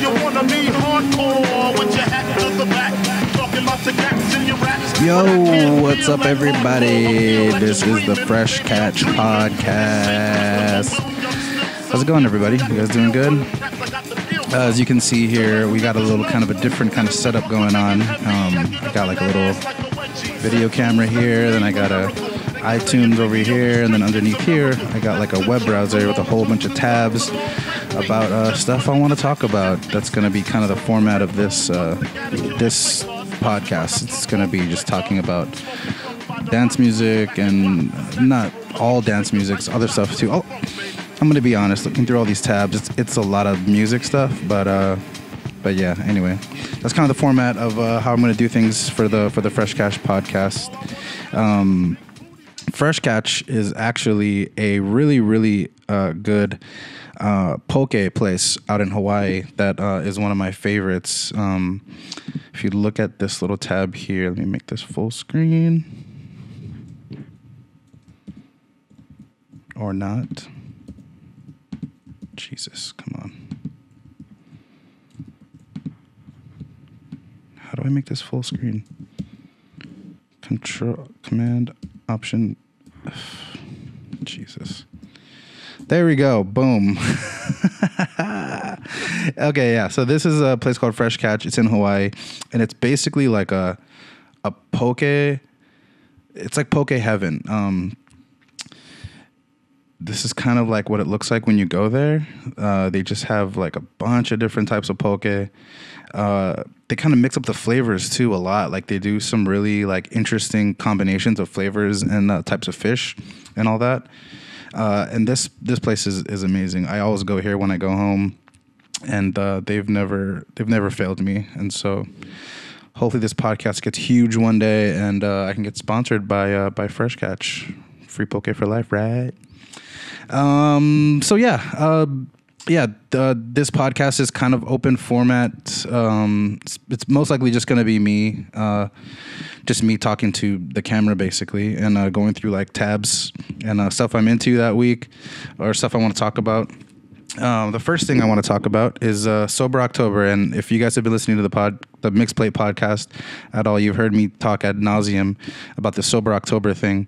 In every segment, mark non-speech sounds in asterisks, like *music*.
you wanna be hardcore with your hat to the back, talking about the cats in your raps. Yo, what's up, everybody? This is the Fresh Catch Podcast. How's it going, everybody? You guys doing good? Uh, as you can see here, we got a little kind of a different kind of setup going on. Um, I got like a little video camera here, then I got a iTunes over here, and then underneath here, I got like a web browser with a whole bunch of tabs about uh, stuff I want to talk about. That's going to be kind of the format of this uh, this podcast. It's going to be just talking about dance music and not all dance music, other stuff too. Oh, I'm going to be honest. Looking through all these tabs, it's it's a lot of music stuff, but. Uh, but yeah, anyway, that's kind of the format of uh, how I'm going to do things for the for the Fresh Catch podcast. Um, Fresh Catch is actually a really really uh, good uh, poke place out in Hawaii that uh, is one of my favorites. Um, if you look at this little tab here, let me make this full screen or not. Jesus, come on. How do I make this full screen? Control, command, option. *sighs* Jesus. There we go. Boom. *laughs* okay, yeah. So this is a place called Fresh Catch. It's in Hawaii, and it's basically like a a poke. It's like poke heaven. Um, this is kind of like what it looks like when you go there. Uh, they just have like a bunch of different types of poke. Uh, they kind of mix up the flavors too a lot. Like they do some really like interesting combinations of flavors and uh, types of fish and all that. Uh, and this this place is, is amazing. I always go here when I go home, and uh, they've never they've never failed me. And so, hopefully, this podcast gets huge one day, and uh, I can get sponsored by uh, by Fresh Catch, free poke for life, right? Um. So yeah. Yeah, uh, this podcast is kind of open format. Um, it's, it's most likely just going to be me, uh, just me talking to the camera basically, and uh, going through like tabs and uh, stuff I'm into that week, or stuff I want to talk about. Um, the first thing I want to talk about is uh, Sober October, and if you guys have been listening to the pod, the Mixed Plate podcast at all, you've heard me talk ad nauseum about the Sober October thing.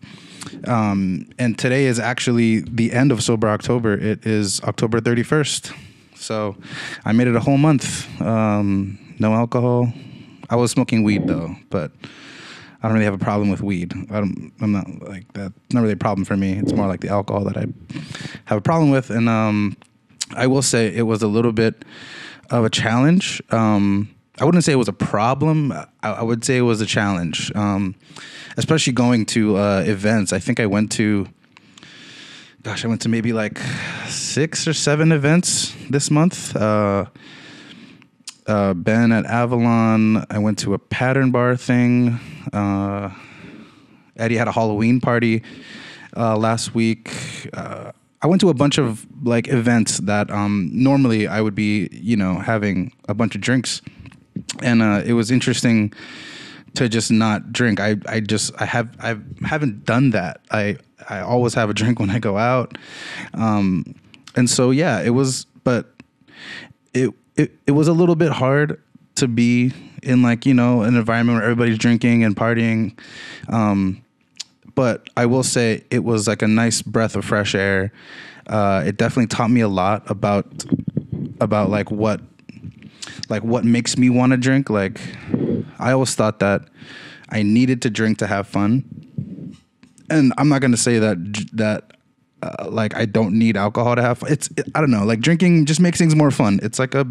Um, and today is actually the end of Sober October. It is October 31st. So I made it a whole month. Um, no alcohol. I was smoking weed though, but I don't really have a problem with weed. I I'm not like that. Not really a problem for me. It's more like the alcohol that I have a problem with. And um, I will say it was a little bit of a challenge. Um, I wouldn't say it was a problem. I, I would say it was a challenge, um, especially going to uh, events. I think I went to, gosh, I went to maybe like six or seven events this month. Uh, uh, Ben at Avalon. I went to a pattern bar thing. Uh, Eddie had a Halloween party uh, last week. Uh, I went to a bunch of like events that um, normally I would be, you know, having a bunch of drinks and uh, it was interesting to just not drink. I, I just I have I haven't done that. I I always have a drink when I go out, um, and so yeah, it was. But it it it was a little bit hard to be in like you know an environment where everybody's drinking and partying. Um, but I will say it was like a nice breath of fresh air. Uh, it definitely taught me a lot about about like what like what makes me want to drink. Like I always thought that I needed to drink to have fun, and I'm not gonna say that that uh, like I don't need alcohol to have fun. It's it, I don't know. Like drinking just makes things more fun. It's like a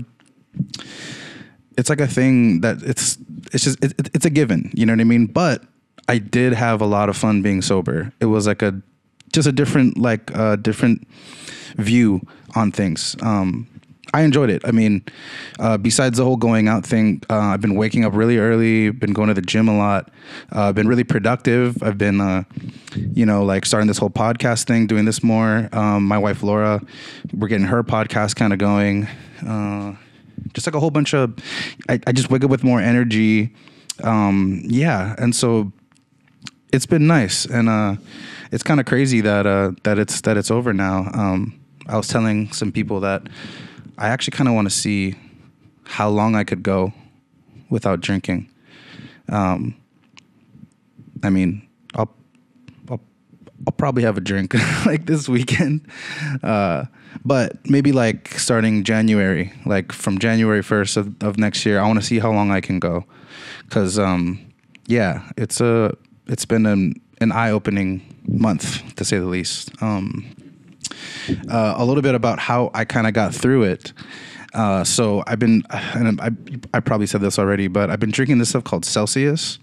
it's like a thing that it's it's just it, it, it's a given. You know what I mean? But I did have a lot of fun being sober. It was like a just a different like uh, different view on things. Um, I enjoyed it. I mean, uh, besides the whole going out thing, uh, I've been waking up really early, been going to the gym a lot, uh, been really productive. I've been, uh, you know, like starting this whole podcast thing, doing this more. Um, my wife Laura, we're getting her podcast kind of going. Uh, just like a whole bunch of, I, I just wake up with more energy. Um, yeah, and so it's been nice, and uh, it's kind of crazy that that it's that it's over now. Um, I was telling some people that I actually kind of want to see how long I could go without drinking. Um, I mean, I'll I'll, I'll probably have a drink *laughs* like this weekend, uh, but maybe like starting January, like from January first of, of next year. I want to see how long I can go, because um, yeah, it's a it's been an an eye opening month to say the least. Um, uh, a little bit about how I kind of got through it. Uh, so I've been, and I, I probably said this already, but I've been drinking this stuff called Celsius.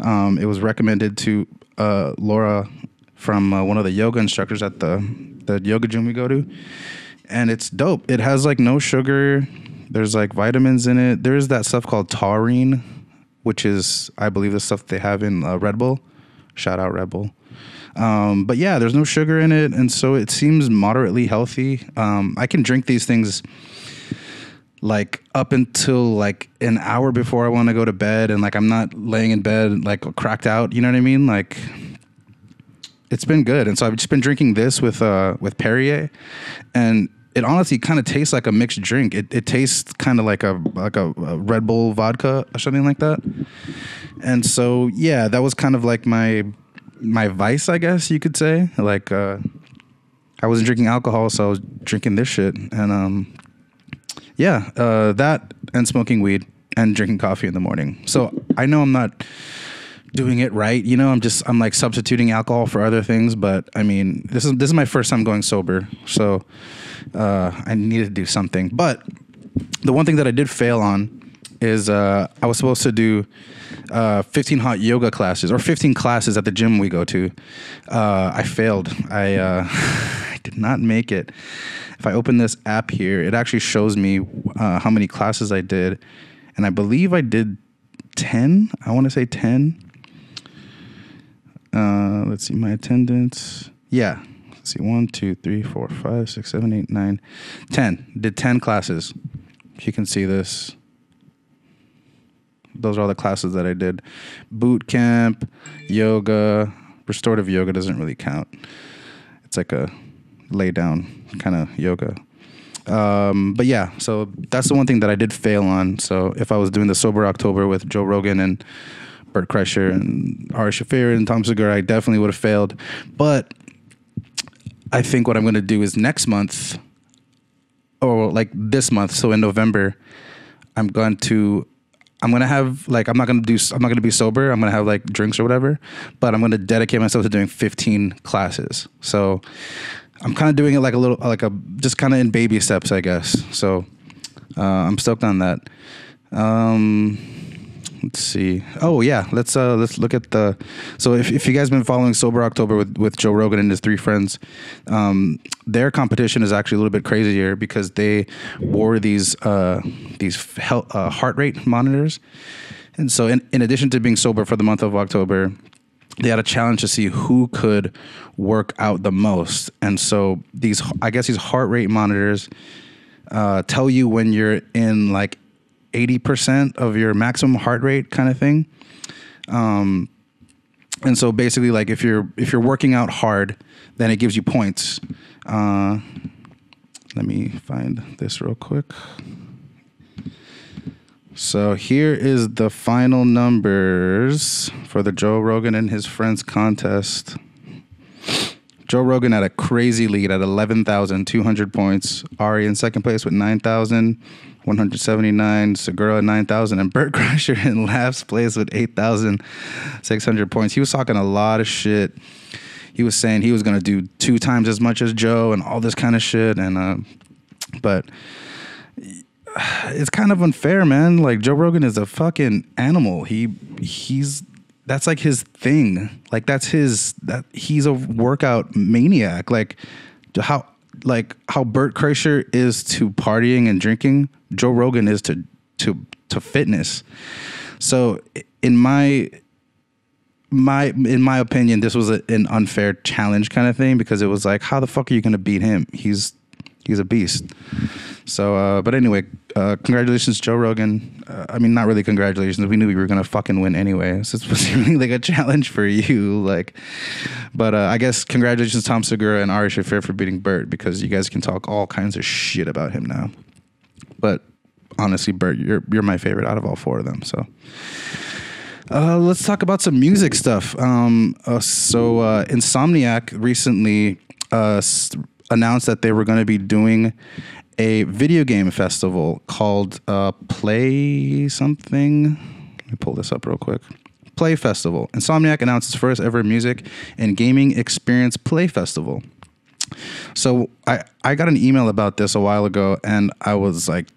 Um, it was recommended to uh, Laura from uh, one of the yoga instructors at the the yoga gym we go to, and it's dope. It has like no sugar. There's like vitamins in it. There's that stuff called taurine, which is I believe the stuff they have in uh, Red Bull. Shout out Red Bull. Um, but yeah, there's no sugar in it, and so it seems moderately healthy. Um, I can drink these things like up until like an hour before I want to go to bed, and like I'm not laying in bed like cracked out. You know what I mean? Like it's been good, and so I've just been drinking this with uh with Perrier, and it honestly kind of tastes like a mixed drink. It it tastes kind of like a like a, a Red Bull vodka or something like that. And so yeah, that was kind of like my my vice, I guess you could say. Like uh, I wasn't drinking alcohol, so I was drinking this shit, and um, yeah, uh, that and smoking weed and drinking coffee in the morning. So I know I'm not doing it right. You know, I'm just I'm like substituting alcohol for other things. But I mean, this is this is my first time going sober, so uh, I needed to do something. But the one thing that I did fail on is uh, I was supposed to do uh, 15 hot yoga classes or 15 classes at the gym we go to. Uh, I failed. I uh, *laughs* I did not make it. If I open this app here, it actually shows me uh, how many classes I did, and I believe I did 10. I want to say 10. Uh, let's see my attendance. Yeah. Let's see. One, two, three, four, five, six, seven, eight, nine, ten. Did 10 classes. If you can see this those are all the classes that I did. Boot camp, yoga, restorative yoga doesn't really count. It's like a lay down kind of yoga. Um, but yeah, so that's the one thing that I did fail on. So if I was doing the sober October with Joe Rogan and Bert Kreischer and Ari Shaffir and Tom Segura, I definitely would have failed. But I think what I'm going to do is next month, or like this month, so in November, I'm going to I'm gonna have like I'm not gonna do I'm not gonna be sober. I'm gonna have like drinks or whatever, but I'm gonna dedicate myself to doing 15 classes. So I'm kind of doing it like a little like a just kind of in baby steps, I guess. So uh, I'm stoked on that. Um, let's see. Oh yeah, let's uh let's look at the. So if, if you guys have been following Sober October with with Joe Rogan and his three friends, um, their competition is actually a little bit crazier because they wore these uh these health, uh, heart rate monitors, and so in in addition to being sober for the month of October. They had a challenge to see who could work out the most, and so these, I guess, these heart rate monitors uh, tell you when you're in like 80% of your maximum heart rate kind of thing. Um, and so basically like if you're if you're working out hard, then it gives you points. Uh, let me find this real quick. So here is the final numbers for the Joe Rogan and his friends contest. Joe Rogan had a crazy lead at 11,200 points. Ari in second place with 9,179. Segura 9,000. And Bert *laughs* Kreischer in last place with 8,600 points. He was talking a lot of shit. He was saying he was going to do two times as much as Joe and all this kind of shit. And, uh, but *sighs* it's kind of unfair, man. Like Joe Rogan is a fucking animal. He, he's, that's like his thing. Like that's his that he's a workout maniac. Like how like how Bert Kreischer is to partying and drinking, Joe Rogan is to to to fitness. So in my my in my opinion, this was a, an unfair challenge kind of thing because it was like, how the fuck are you gonna beat him? He's he's a beast. So, uh, but anyway, uh, congratulations, Joe Rogan. Uh, I mean, not really congratulations. We knew we were gonna fucking win anyway. *laughs* So *laughs* really like a challenge for you, like. But uh, I guess congratulations, Tom Segura and Ari Shaffir for beating Bert because you guys can talk all kinds of shit about him now. But honestly, Bert, you're you're my favorite out of all four of them. So. Uh, let's talk about some music stuff. Um, uh, so, Insomniac recently uh, announced that they were going to be doing a video game festival called uh, Play something. Let me pull this up real quick. Play Festival. Insomniac announced its first ever music and gaming experience Play Festival. So I, I got an email about this a while ago, and I was like,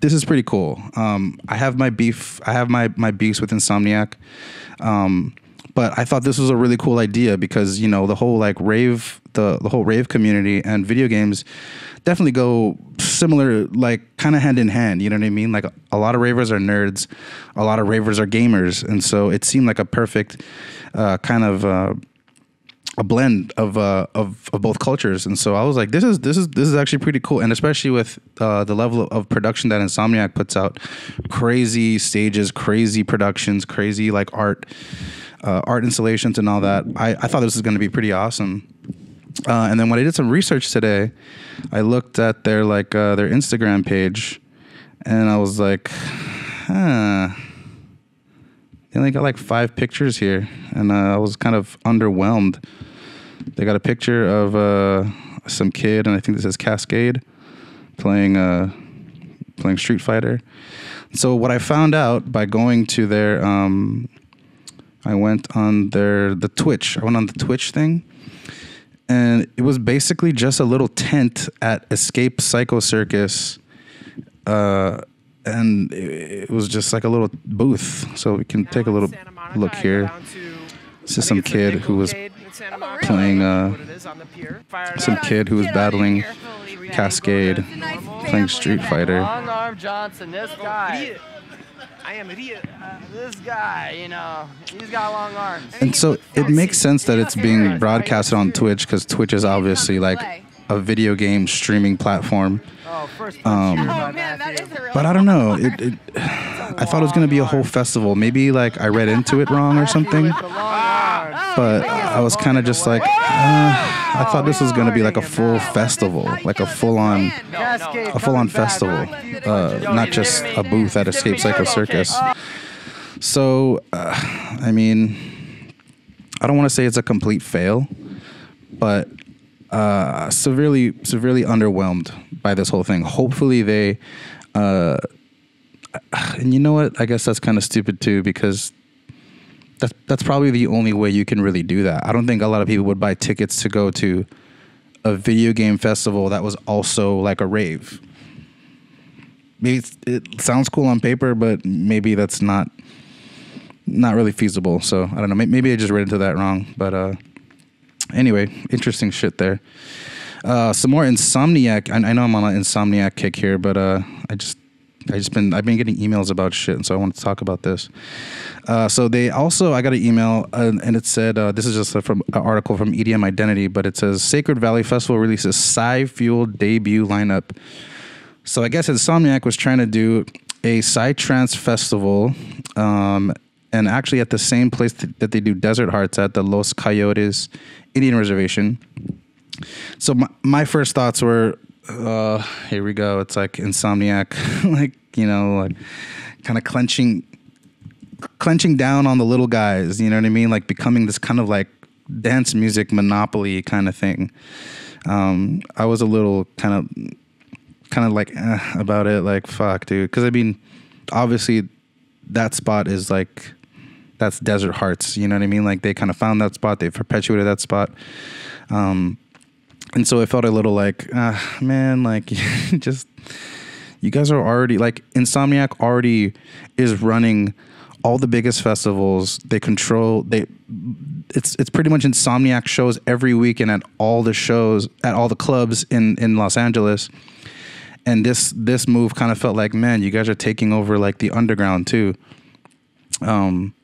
"This is pretty cool." Um, I have my beef. I have my my beefs with Insomniac, um, but I thought this was a really cool idea because you know the whole like rave the the whole rave community and video games definitely go similar like kind of hand in hand. You know what I mean? Like a lot of ravers are nerds, a lot of ravers are gamers, and so it seemed like a perfect uh, kind of. Uh, a blend of, uh, of of both cultures, and so I was like, "This is this is this is actually pretty cool," and especially with uh, the level of, of production that Insomniac puts out, crazy stages, crazy productions, crazy like art, uh, art installations, and all that. I, I thought this was going to be pretty awesome. Uh, and then when I did some research today, I looked at their like uh, their Instagram page, and I was like, "Huh." They only got like five pictures here, and uh, I was kind of underwhelmed. They got a picture of uh, some kid, and I think this is Kaskade playing uh, playing Street Fighter. So what I found out by going to their, um, I went on their the Twitch. I went on the Twitch thing, and it was basically just a little tent at Escape Psycho Circus. Uh, and it, it was just like a little booth. So we can take a little look here. This is some kid who was playing, uh, some kid who was battling Kaskade, playing Street Fighter. I am Ria. Uh, this guy, you know, he's got long arms. And so it makes sense that it's being broadcasted on Twitch because Twitch is obviously like a video game streaming platform. Oh, Um. Oh man, that is a really But I don't know. It, it, *laughs* I thought it was gonna be a whole festival. Maybe like I read into it wrong or something. With the long arms. But I was kind of just like, uh, I thought this was gonna be like a full festival, like a full on, a full on festival, uh, not just a booth at Escape Psycho Circus. So, uh, I mean, I don't want to say it's a complete fail, but uh, severely, severely underwhelmed by this whole thing. Hopefully, they, uh, and you know what? I guess that's kind of stupid too because that's that's probably the only way you can really do that. I don't think a lot of people would buy tickets to go to a video game festival that was also like a rave. Maybe it sounds cool on paper, but maybe that's not not really feasible. So I don't know. Maybe I just read into that wrong. But uh, anyway, interesting shit there. Uh, some more Insomniac. I, I know I'm on an Insomniac kick here, but uh, I just I just been I've been getting emails about shit, and so I want to talk about this. Uh, so they also I got an email uh, and it said uh, this is just a, from an article from EDM Identity, but it says Sacred Valley Festival releases Psy Fuel debut lineup. So I guess Insomniac was trying to do a Psytrance festival, um, and actually at the same place th- that they do Desert Hearts at the Los Coyotes Indian Reservation. So my, my first thoughts were, uh, here we go. It's like Insomniac, *laughs* like you know, like kind of clenching, clenching down on the little guys. You know what I mean? Like becoming this kind of like dance music monopoly kind of thing. Um, I was a little kind of kind of like eh, about it like fuck dude because i mean obviously that spot is like that's desert hearts you know what i mean like they kind of found that spot they perpetuated that spot um and so it felt a little like ah, man like *laughs* just you guys are already like insomniac already is running all the biggest festivals. They control they it's it's pretty much insomniac shows every weekend at all the shows at all the clubs in in los angeles. And this this move kind of felt like man you guys are taking over like the underground too. Um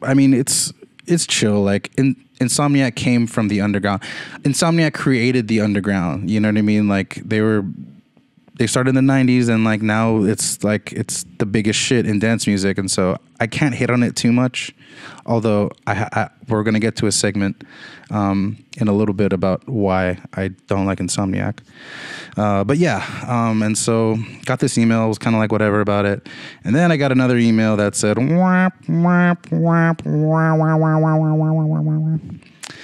i mean it's it's chill like in insomniac came from the underground. Insomniac created the underground you know what i mean? Like they were they started in the 90s and like now it's like it's the biggest shit in dance music and so i can't hit on it too much although i, I we're going to get to a segment um, in a little bit about why i don't like insomniac uh, but yeah um, and so got this email was kind of like whatever about it and then i got another email that said "Wah, wah, wah, wah, wah, wah,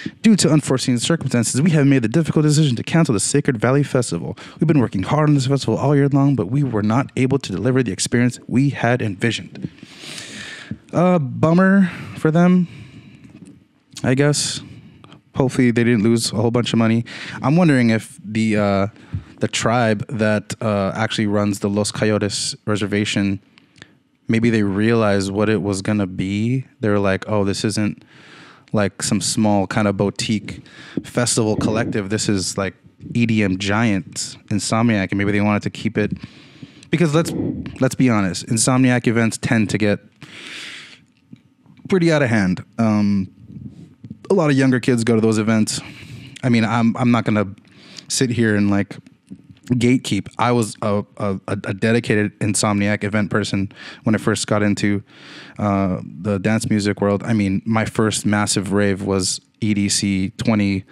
wah, wah, wah, wah, wah, wah." Due to unforeseen circumstances, we have made the difficult decision to cancel the Sacred Valley Festival. We've been working hard on this festival all year long, but we were not able to deliver the experience we had envisioned. Uh, bummer for them, I guess. Hopefully, they didn't lose a whole bunch of money. I'm wondering if the uh, the tribe that uh, actually runs the Los Coyotes reservation, maybe they realized what it was gonna be. They were like, "Oh, this isn't." Like some small kind of boutique festival collective. This is like EDM giant Insomniac, and maybe they wanted to keep it because let's let's be honest, Insomniac events tend to get pretty out of hand. Um, a lot of younger kids go to those events. I mean, I'm I'm not gonna sit here and like gatekeep. I was a, a, a dedicated insomniac event person when I first got into uh, the dance music world. I mean, my first massive rave was EDC 20,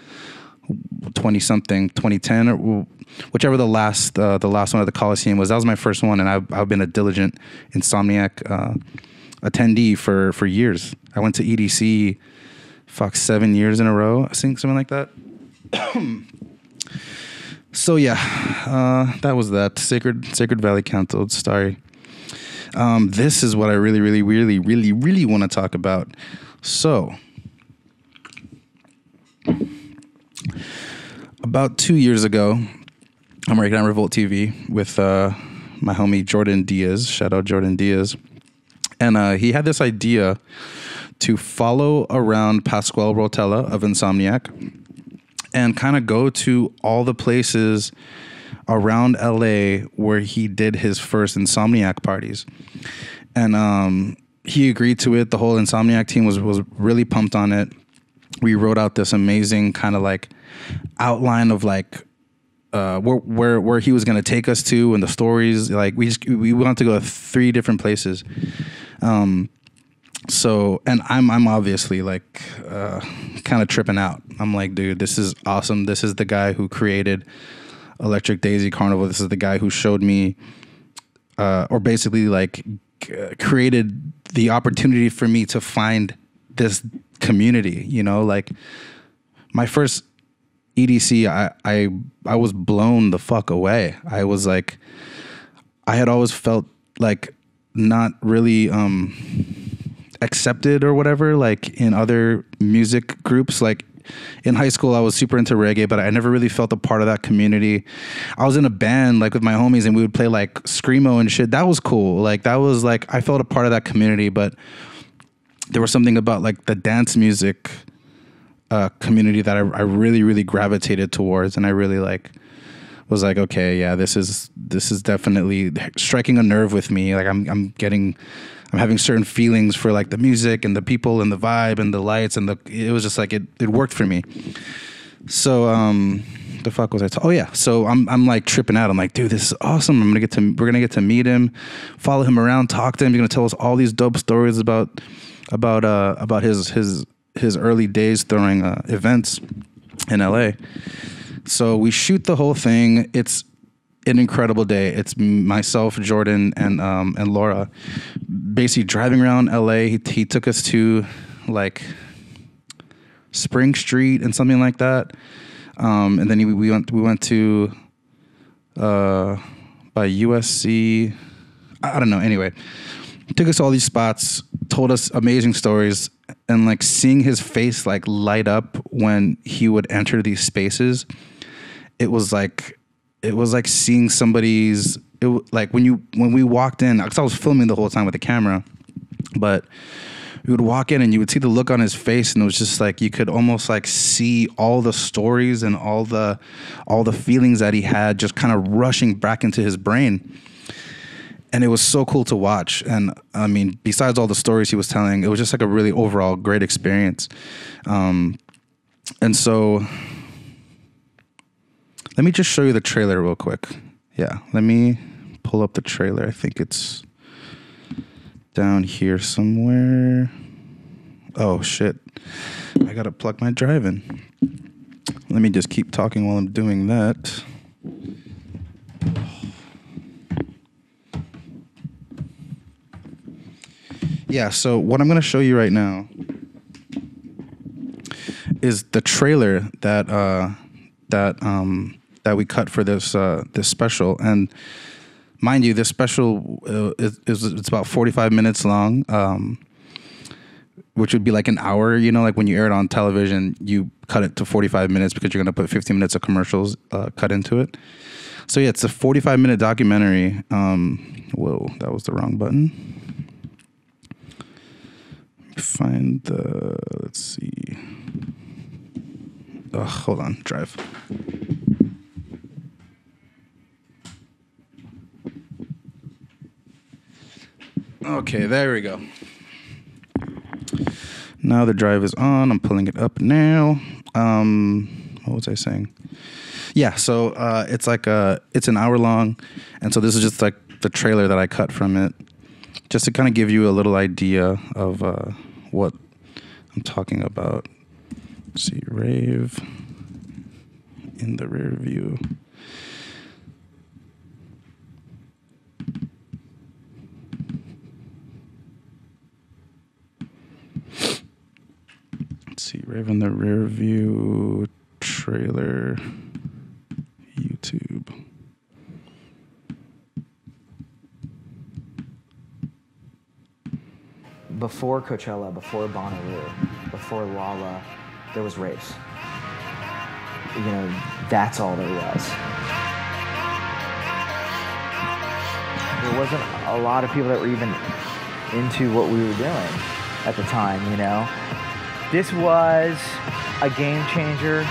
20 something, 2010 or whichever the last uh, the last one at the Coliseum was. That was my first one, and I've, I've been a diligent insomniac uh, attendee for for years. I went to EDC, fuck, seven years in a row. I think something like that. *clears throat* *clears throat* so yeah, uh, that was that Sacred Sacred Valley canceled. Sorry. Um, this is what I really, really, really, really, really want to talk about. So, about two years ago, I'm working on Revolt TV with uh, my homie Jordan Diaz. Shout out Jordan Diaz. And uh, he had this idea to follow around Pasquale Rotella of Insomniac and kind of go to all the places around LA where he did his first Insomniac parties. And um, he agreed to it. The whole Insomniac team was was really pumped on it. We wrote out this amazing kind of like outline of like uh, where where where he was gonna take us to and the stories. Like we just we wanted to go to three different places. Um, so and I'm I'm obviously like uh, kind of tripping out. I'm like, dude, this is awesome. This is the guy who created Electric Daisy Carnival. This is the guy who showed me, uh, or basically like g- created the opportunity for me to find this community. You know, like my first EDC, I I I was blown the fuck away. I was like, I had always felt like not really um accepted or whatever like in other music groups like in high school I was super into reggae but I never really felt a part of that community. I was in a band like with my homies and we would play like screamo and shit. That was cool. Like that was like I felt a part of that community but there was something about like the dance music uh, community that I, I really really gravitated towards and I really like was like okay yeah this is this is definitely striking a nerve with me like I'm I'm getting I'm having certain feelings for like the music and the people and the vibe and the lights and the it was just like it it worked for me so um the fuck was I? Oh yeah. So I'm I'm like tripping out. I'm like, dude, this is awesome. I'm gonna get to we're gonna get to meet him, follow him around, talk to him. He's gonna tell us all these dope stories about about uh about his his his early days throwing uh, events in LA. So we shoot the whole thing. It's an incredible day. It's myself, Jordan, and um, and Laura, basically driving around LA. He, he took us to like Spring Street and something like that, um, and then he, we went we went to uh, by USC. I, don't know. Anyway, took us all these spots, told us amazing stories, and like seeing his face like light up when he would enter these spaces, it was like it was like seeing somebody's it like when you when we walked in because I was filming the whole time with the camera, but we would walk in and you would see the look on his face and it was just like you could almost like see all the stories and all the all the feelings that he had just kind of rushing back into his brain. And it was so cool to watch. And i mean besides all the stories he was telling it was just like a really overall great experience. Um, and so let me just show you the trailer real quick Yeah, let me pull up the trailer. I think it's down here somewhere. Oh shit. I gotta plug my drive in. Let me just keep talking while I'm doing that. Yeah, so what I'm gonna show you right now is the trailer that uh, that um, that we cut for this uh, this special, and mind you, this special uh, is, is it's about 45 minutes long, um, which would be like an hour. You know, like when you air it on television, you cut it to 45 minutes because you're gonna put 15 minutes of commercials uh, cut into it. So yeah, it's a 45 minute documentary. Um, whoa, that was the wrong button. Find the let's see. Ugh, hold on, drive. Okay, there we go. Now the drive is on. I'm pulling it up now. Um, what was I saying? Yeah, so uh, it's like a it's an hour long, and so this is just like the trailer that I cut from it, just to kind of give you a little idea of uh, what I'm talking about. Let's see, rave in the rear view. Let's see, rave in the rear view trailer, YouTube. before Coachella, before Bonnaroo, before Lala, there was race. You know, that's all there was. There wasn't a lot of people that were even into what we were doing at the time, you know. This was a game changer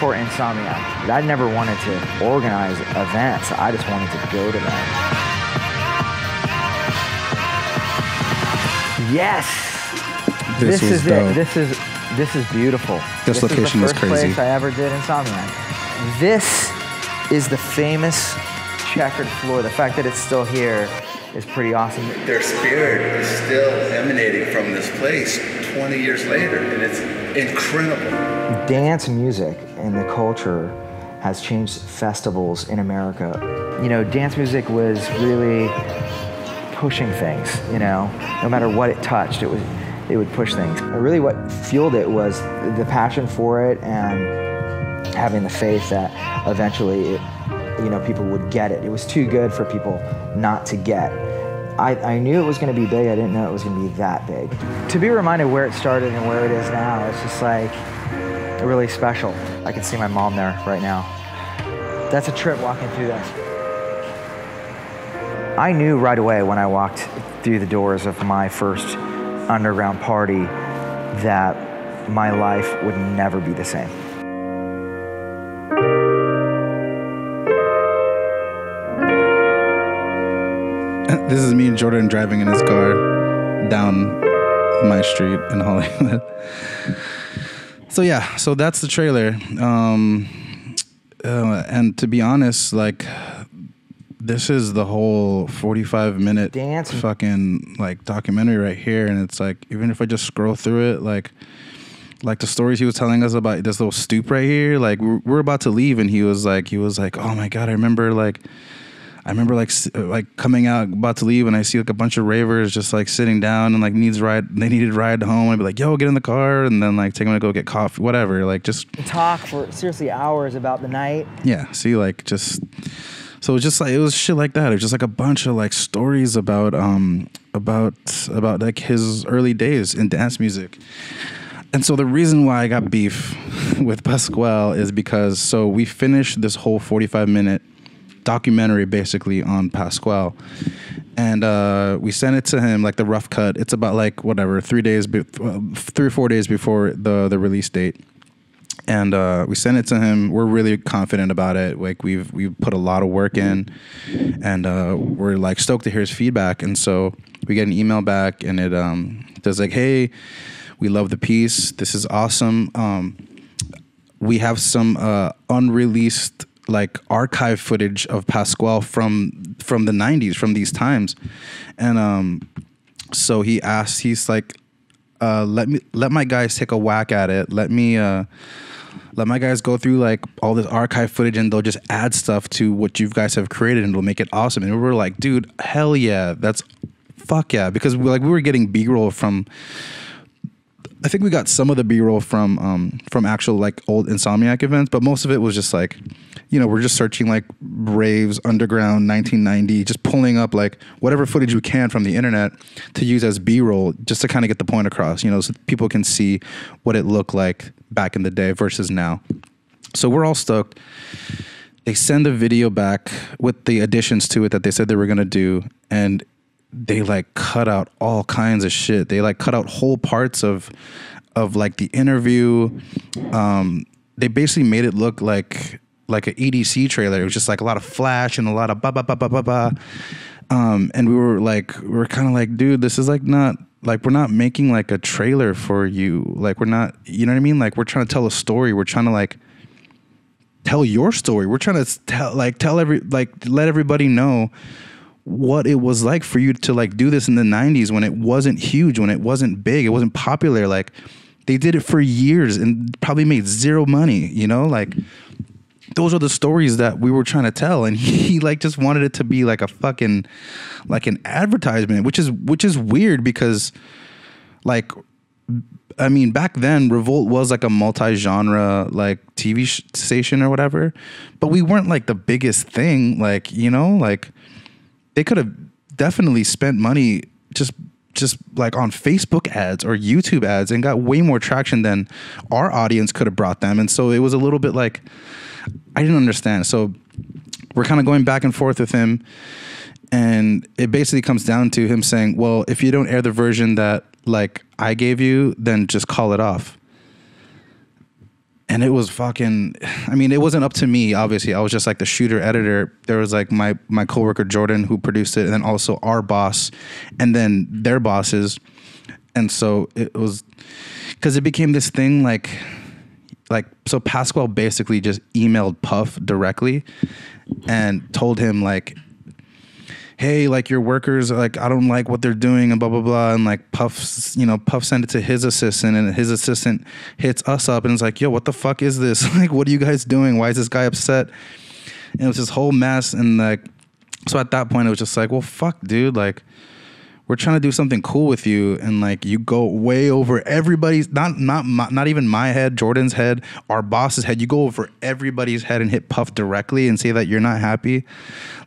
for Insomnia. I never wanted to organize events. I just wanted to go to them. Yes. This was is dope. it. This is this is beautiful. This location is is the first crazy. place I ever did Insomniac. This is the famous checkered floor. The fact that it's still here is pretty awesome. Their spirit is still emanating from this place 20 years later, and it's incredible. Dance music and the culture has changed festivals in America. You know, dance music was really pushing things, you know, no matter what it touched, it was it would push things. And really what fueled it was the passion for it and having the faith that eventually it, you know, people would get it. It was too good for people not to get. I, I knew it was going to be big. I didn't know it was going to be that big. To be reminded where it started and where it is now, it's just like really special. I can see my mom there right now. That's a trip walking through this. I knew right away when I walked through the doors of my first underground party that my life would never be the same. *laughs* This is me and Jordan driving in his car down my street in Hollywood. *laughs* so yeah, so that's the trailer. Um, uh, and to be honest, like this is the whole 45 minute Dance. fucking like documentary right here and it's like even if i just scroll through it like like the stories he was telling us about this little stoop right here like we're, we're about to leave and he was like he was like oh my god i remember like i remember like uh, like coming out about to leave and i see like a bunch of ravers just like sitting down and like needs ride they needed a ride home. I'd be like yo get in the car and then like take them to go get coffee whatever like just Talk for seriously hours about the night. yeah see like just so it was just like it was shit like that. It was just like a bunch of like stories about um about about like his early days in dance music. And so the reason why i got beef *laughs* with pasquale is because so we finished this whole 45 minute documentary basically on pasquale and uh, we sent it to him like the rough cut it's about like whatever three days be- uh, three or four days before the the release date and uh, we sent it to him. We're really confident about it. Like we've we've put a lot of work in, and uh, we're like stoked to hear his feedback. And so we get an email back, and it um, says like, "Hey, we love the piece. This is awesome. Um, we have some uh, unreleased like archive footage of Pasquale from from the 90s from these times. And um so he asked he's like uh let me let my guys take a whack at it. Let me uh let my guys go through like all this archive footage and they'll just add stuff to what you guys have created and it'll make it awesome. And we were like dude hell yeah. That's fuck yeah. Because we like we were getting b-roll from I think we got some of the B-roll from um, from actual like old Insomniac events, but most of it was just like, you know, we're just searching like raves, underground, 1990, just pulling up like whatever footage we can from the internet to use as B-roll, just to kind of get the point across, you know, so people can see what it looked like back in the day versus now. So we're all stoked. They send the video back with the additions to it that they said they were gonna do, and they like cut out all kinds of shit. They like cut out whole parts of of like the interview. Um, they basically made it look like like an EDC trailer. It was just like a lot of flash and a lot of ba ba ba ba ba ba. Um, and we were like, we were kind of like, dude, this is like not like we're not making like a trailer for you. Like we're not, you know what I mean? Like we're trying to tell a story. We're trying to like tell your story. We're trying to tell like tell every like let everybody know what it was like for you to like do this in the 90s when it wasn't huge, when it wasn't big, it wasn't popular. Like they did it for years and probably made zero money, you know? Like those are the stories that we were trying to tell and *laughs* he like just wanted it to be like a fucking like an advertisement, which is which is weird because like I mean, back then, Revolt was like a multi-genre like TV station or whatever, but we weren't like the biggest thing. Like you know, like they could have definitely spent money just just like on Facebook ads or YouTube ads and got way more traction than our audience could have brought them. And so it was a little bit like I didn't understand. So we're kind of going back and forth with him. And it basically comes down to him saying, Well, if you don't air the version that like I gave you, then just call it off and it was fucking i mean it wasn't up to me obviously. I was just like the shooter editor. There was like my my coworker jordan who produced it and then also our boss and then their bosses. And so it was because it became this thing like like so pasquale basically just emailed puff directly and told him like hey, like your workers, like I don't like what they're doing and blah blah blah, and like Puff, you know, Puff sent it to his assistant, and his assistant hits us up and it's like, yo, what the fuck is this? *laughs* like, what are you guys doing? Why is this guy upset? And it was this whole mess, and like, so at that point, it was just like, well, fuck, dude, like we're trying to do something cool with you and like you go way over everybody's not not my, not even my head jordan's head our boss's head. You go over everybody's head and hit puff directly and say that you're not happy.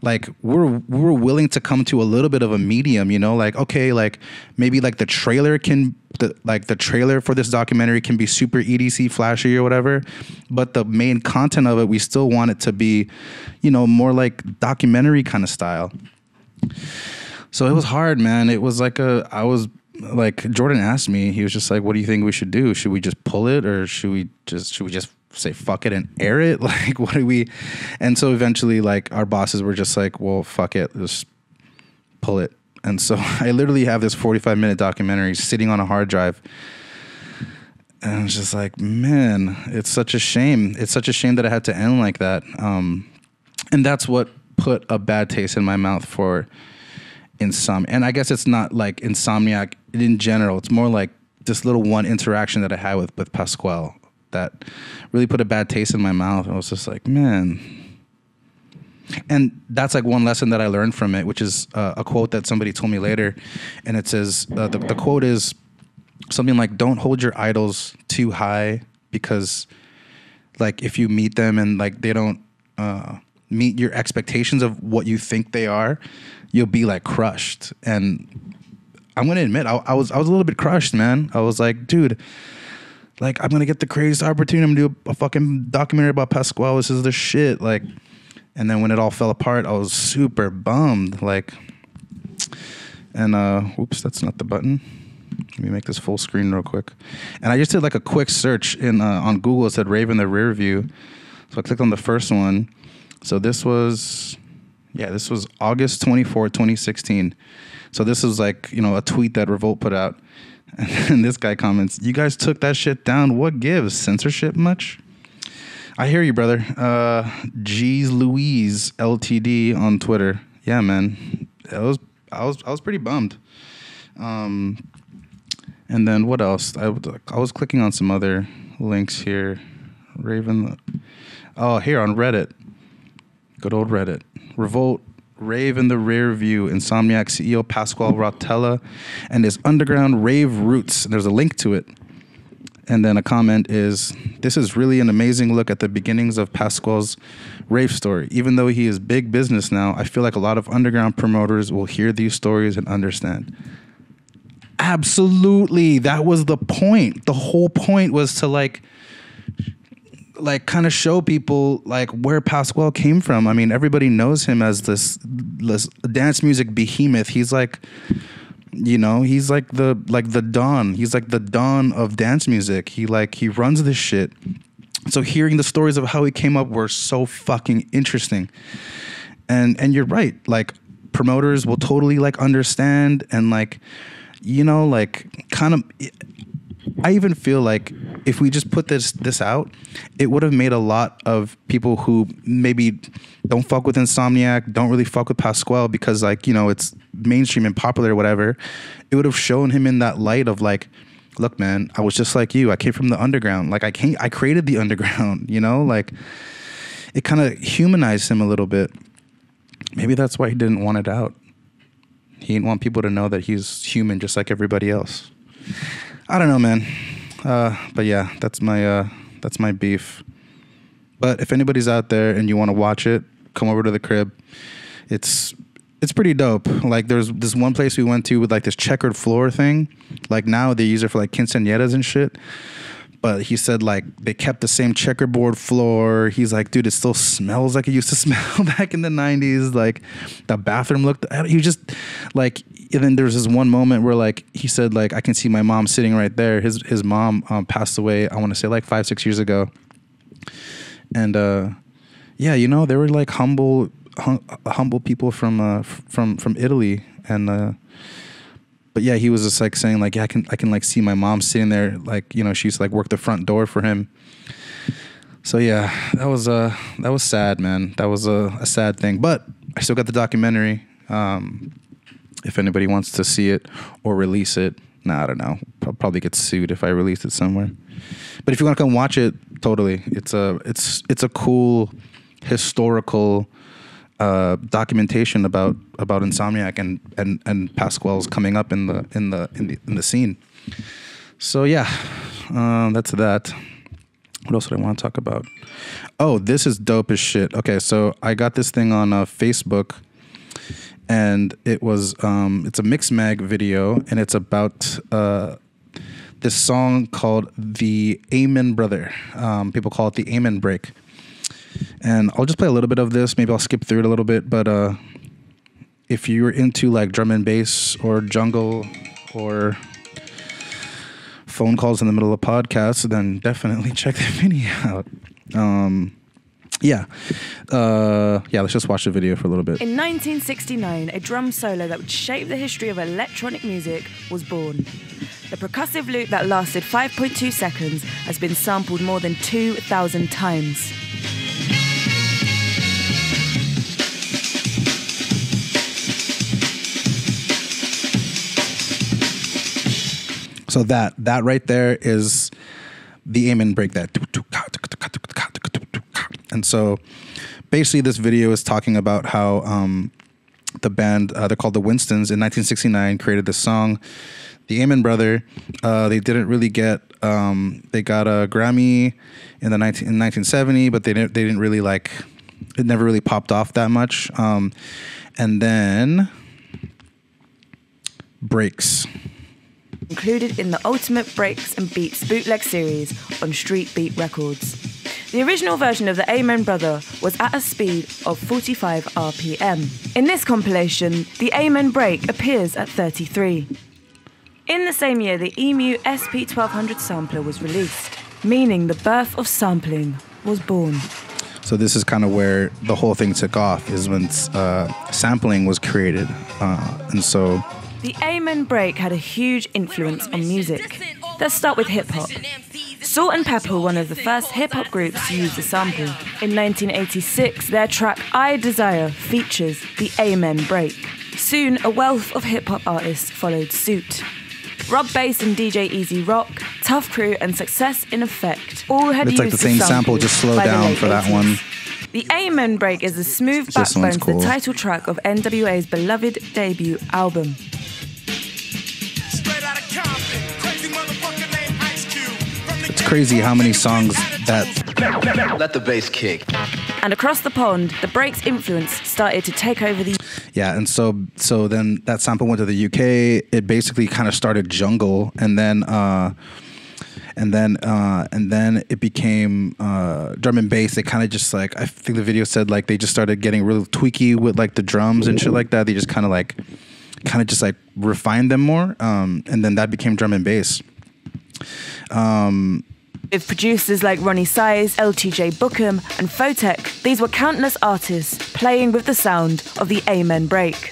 Like we're we're willing to come to a little bit of a medium you know? Like okay like maybe like the trailer can the, like the trailer for this documentary can be super edc flashy or whatever but the main content of it we still want it to be you know more like documentary kind of style so it was hard, man. It was like a I was like Jordan asked me, he was just like, What do you think we should do? Should we just pull it or should we just should we just say fuck it and air it? *laughs* Like what do we and so eventually like our bosses were just like, Well, fuck it, just pull it. And so *laughs* I literally have this 45 minute documentary sitting on a hard drive. And I was just like, man, it's such a shame. It's such a shame that it had to end like that. Um, and that's what put a bad taste in my mouth for insomnia. And I guess it's not like insomniac in general. It's more like this little one interaction that I had with with Pasquale that really put a bad taste in my mouth. I was just like, man. And that's like one lesson that I learned from it, which is uh, a quote that somebody told me later, and it says uh, the, the quote is something like, "Don't hold your idols too high because, like, if you meet them and like they don't." Uh, meet your expectations of what you think they are, you'll be like crushed. And I'm gonna admit, I, I was I was a little bit crushed, man. I was like, dude, like I'm gonna get the craziest opportunity. I'm gonna do a, a fucking documentary about Pasquale. This is the shit. Like, and then when it all fell apart, I was super bummed. Like, and uh, oops, that's not the button. Let me make this full screen real quick. And I just did like a quick search in uh, on Google. It said Rave in the rear view. So I clicked on the first one. So this was yeah, this was August 24, 2016. So this was like, you know, a tweet that Revolt put out. *laughs* And this guy comments, You guys took that shit down. What gives? Censorship much? I hear you, brother. Uh, G's Louise Ltd on Twitter. Yeah, man. I was I was I was pretty bummed. Um, and then what else? I I was clicking on some other links here. Raven. Oh, here on Reddit. Good old Reddit. Revolt. Rave in the rear view. Insomniac CEO Pasquale Rotella and his underground rave roots. There's a link to it. And then a comment is This is really an amazing look at the beginnings of Pasquale's rave story. Even though he is big business now, I feel like a lot of underground promoters will hear these stories and understand. Absolutely. That was the point. The whole point was to like like kind of show people like where Pasquale came from. I mean, everybody knows him as this, this dance music behemoth. He's like you know he's like the like the dawn. he's like the dawn of dance music he like he runs this shit so hearing the stories of how he came up were so fucking interesting and and you're right like promoters will totally like understand and like you know like kind of I even feel like if we just put this this out, it would have made a lot of people who maybe don't fuck with Insomniac, don't really fuck with Pasquale because like you know it's mainstream and popular or whatever. It would have shown him in that light of like, look, man, I was just like you. I came from the underground. Like I came, I created the *laughs* underground. You know, like it kind of humanized him a little bit. Maybe that's why he didn't want it out. He didn't want people to know that he's human just like everybody else. I don't know, man. Uh, but yeah, that's my uh, that's my beef. But if anybody's out there and you want to watch it, come over to the crib. It's it's pretty dope. Like there's this one place we went to with like this checkered floor thing. Like now they use it for like quinceañeras and shit. But he said like they kept the same checkerboard floor. He's like, dude, it still smells like it used to *laughs* smell back in the '90s. Like the bathroom looked. He just like. And then there was this one moment where like he said like I can see my mom sitting right there. His his mom um, passed away. I want to say like five six years ago. And uh, yeah, you know they were like humble hum, humble people from uh, from from Italy and. Uh, but yeah, he was just like saying like, yeah, I can I can like see my mom sitting there, like you know, she used like work the front door for him. So yeah, that was uh that was sad, man. That was a, a sad thing. But I still got the documentary. Um, if anybody wants to see it or release it, nah, I don't know. I'll probably get sued if I release it somewhere. But if you want to come watch it, totally. It's a it's it's a cool historical uh, documentation about about Insomniac and and and Pasquale's coming up in the in the in the in the scene. So yeah, um, that's that. What else did I want to talk about? Oh, this is dope as shit. Okay, so I got this thing on uh, Facebook, and it was um, it's a Mixmag video, and it's about uh, this song called the Amen Brother. Um, people call it the Amen Break and I'll just play a little bit of this. Maybe I'll skip through it a little bit, but uh, if you're into like drum and bass or jungle or phone calls in the middle of podcasts, then definitely *laughs* check the video out. Um, yeah, uh, yeah. Let's just watch the video for a little bit. In 1969, a drum solo that would shape the history of electronic music was born. The percussive loop that lasted 5.2 seconds has been sampled more than 2,000 times. So that that right there is the amen break that. And so basically this video is talking about how um, the band uh, they're called the Winstons in 1969 created this song. The Amen Brother uh, they didn't really get um, they got a Grammy in the 19, in 1970 but they didn't they didn't really like it never really popped off that much. Um, and then breaks included in the Ultimate Breaks and Beats bootleg series on Street Beat Records. The original version of the Amen Brother was at a speed of 45 RPM. In this compilation, the Amen Break appears at 33. In the same year, the EMU SP1200 sampler was released, meaning the birth of sampling was born. So this is kind of where the whole thing took off is when uh, sampling was created, uh, and so The Amen break had a huge influence on music. Let's start with hip hop. Salt-N-Pepa were one of the first hip hop groups to use the sample. In 1986, their track I Desire features the Amen break. Soon, a wealth of hip hop artists followed suit. Rob Base and DJ E-Z Rock, Tuff Crew, and Success-N-Effect all had It's used like the same sample, just slow down for that one. The Amen break is the smooth This backbone to the title track of NWA's beloved debut album. Crazy how many songs that Let the bass kick. And across the pond, the break's influence started to take over the Yeah, and so so then that sample went to the UK. It basically kind of started jungle, and then uh, and then uh, and then it became uh, drum and bass. They kind of just like I think the video said like they just started getting real tweaky with like the drums and shit like that. They just kind of like kind of just like refined them more, um, and then that became drum and bass. Um, with producers like Roni Size, LTJ Bukem, and Photek. These were countless artists playing with the sound of the Amen break.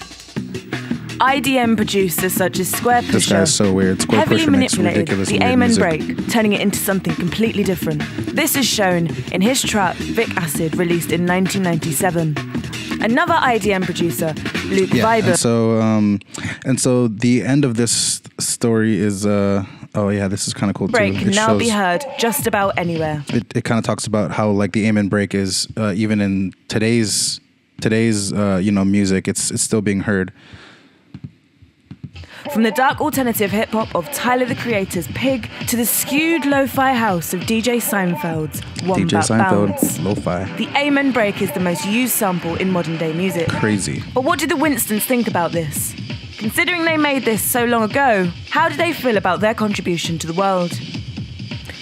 IDM producers such as Squarepusher so weird. Square heavily manipulated the Amen break, turning it into something completely different. This is shown in his track Vic Acid, released in 1997. Another IDM producer, Luke yeah, Vibert, and so um, and so the end of this story is uh, oh yeah, this is kind of cool break too. It now be heard just about anywhere. it, it kind of talks about how like the amen break is uh, even in today's today's uh, you know music it's it's still being heard From the dark alternative hip hop of Tyler the Creator's Pig to the skewed lo fi house of DJ Seinfeld's One dj seinfeld Bounce. lo-fi The Amen break is the most used sample in modern day music. crazy But what did the Winstons think about this? Considering they made this so long ago, how do they feel about their contribution to the world?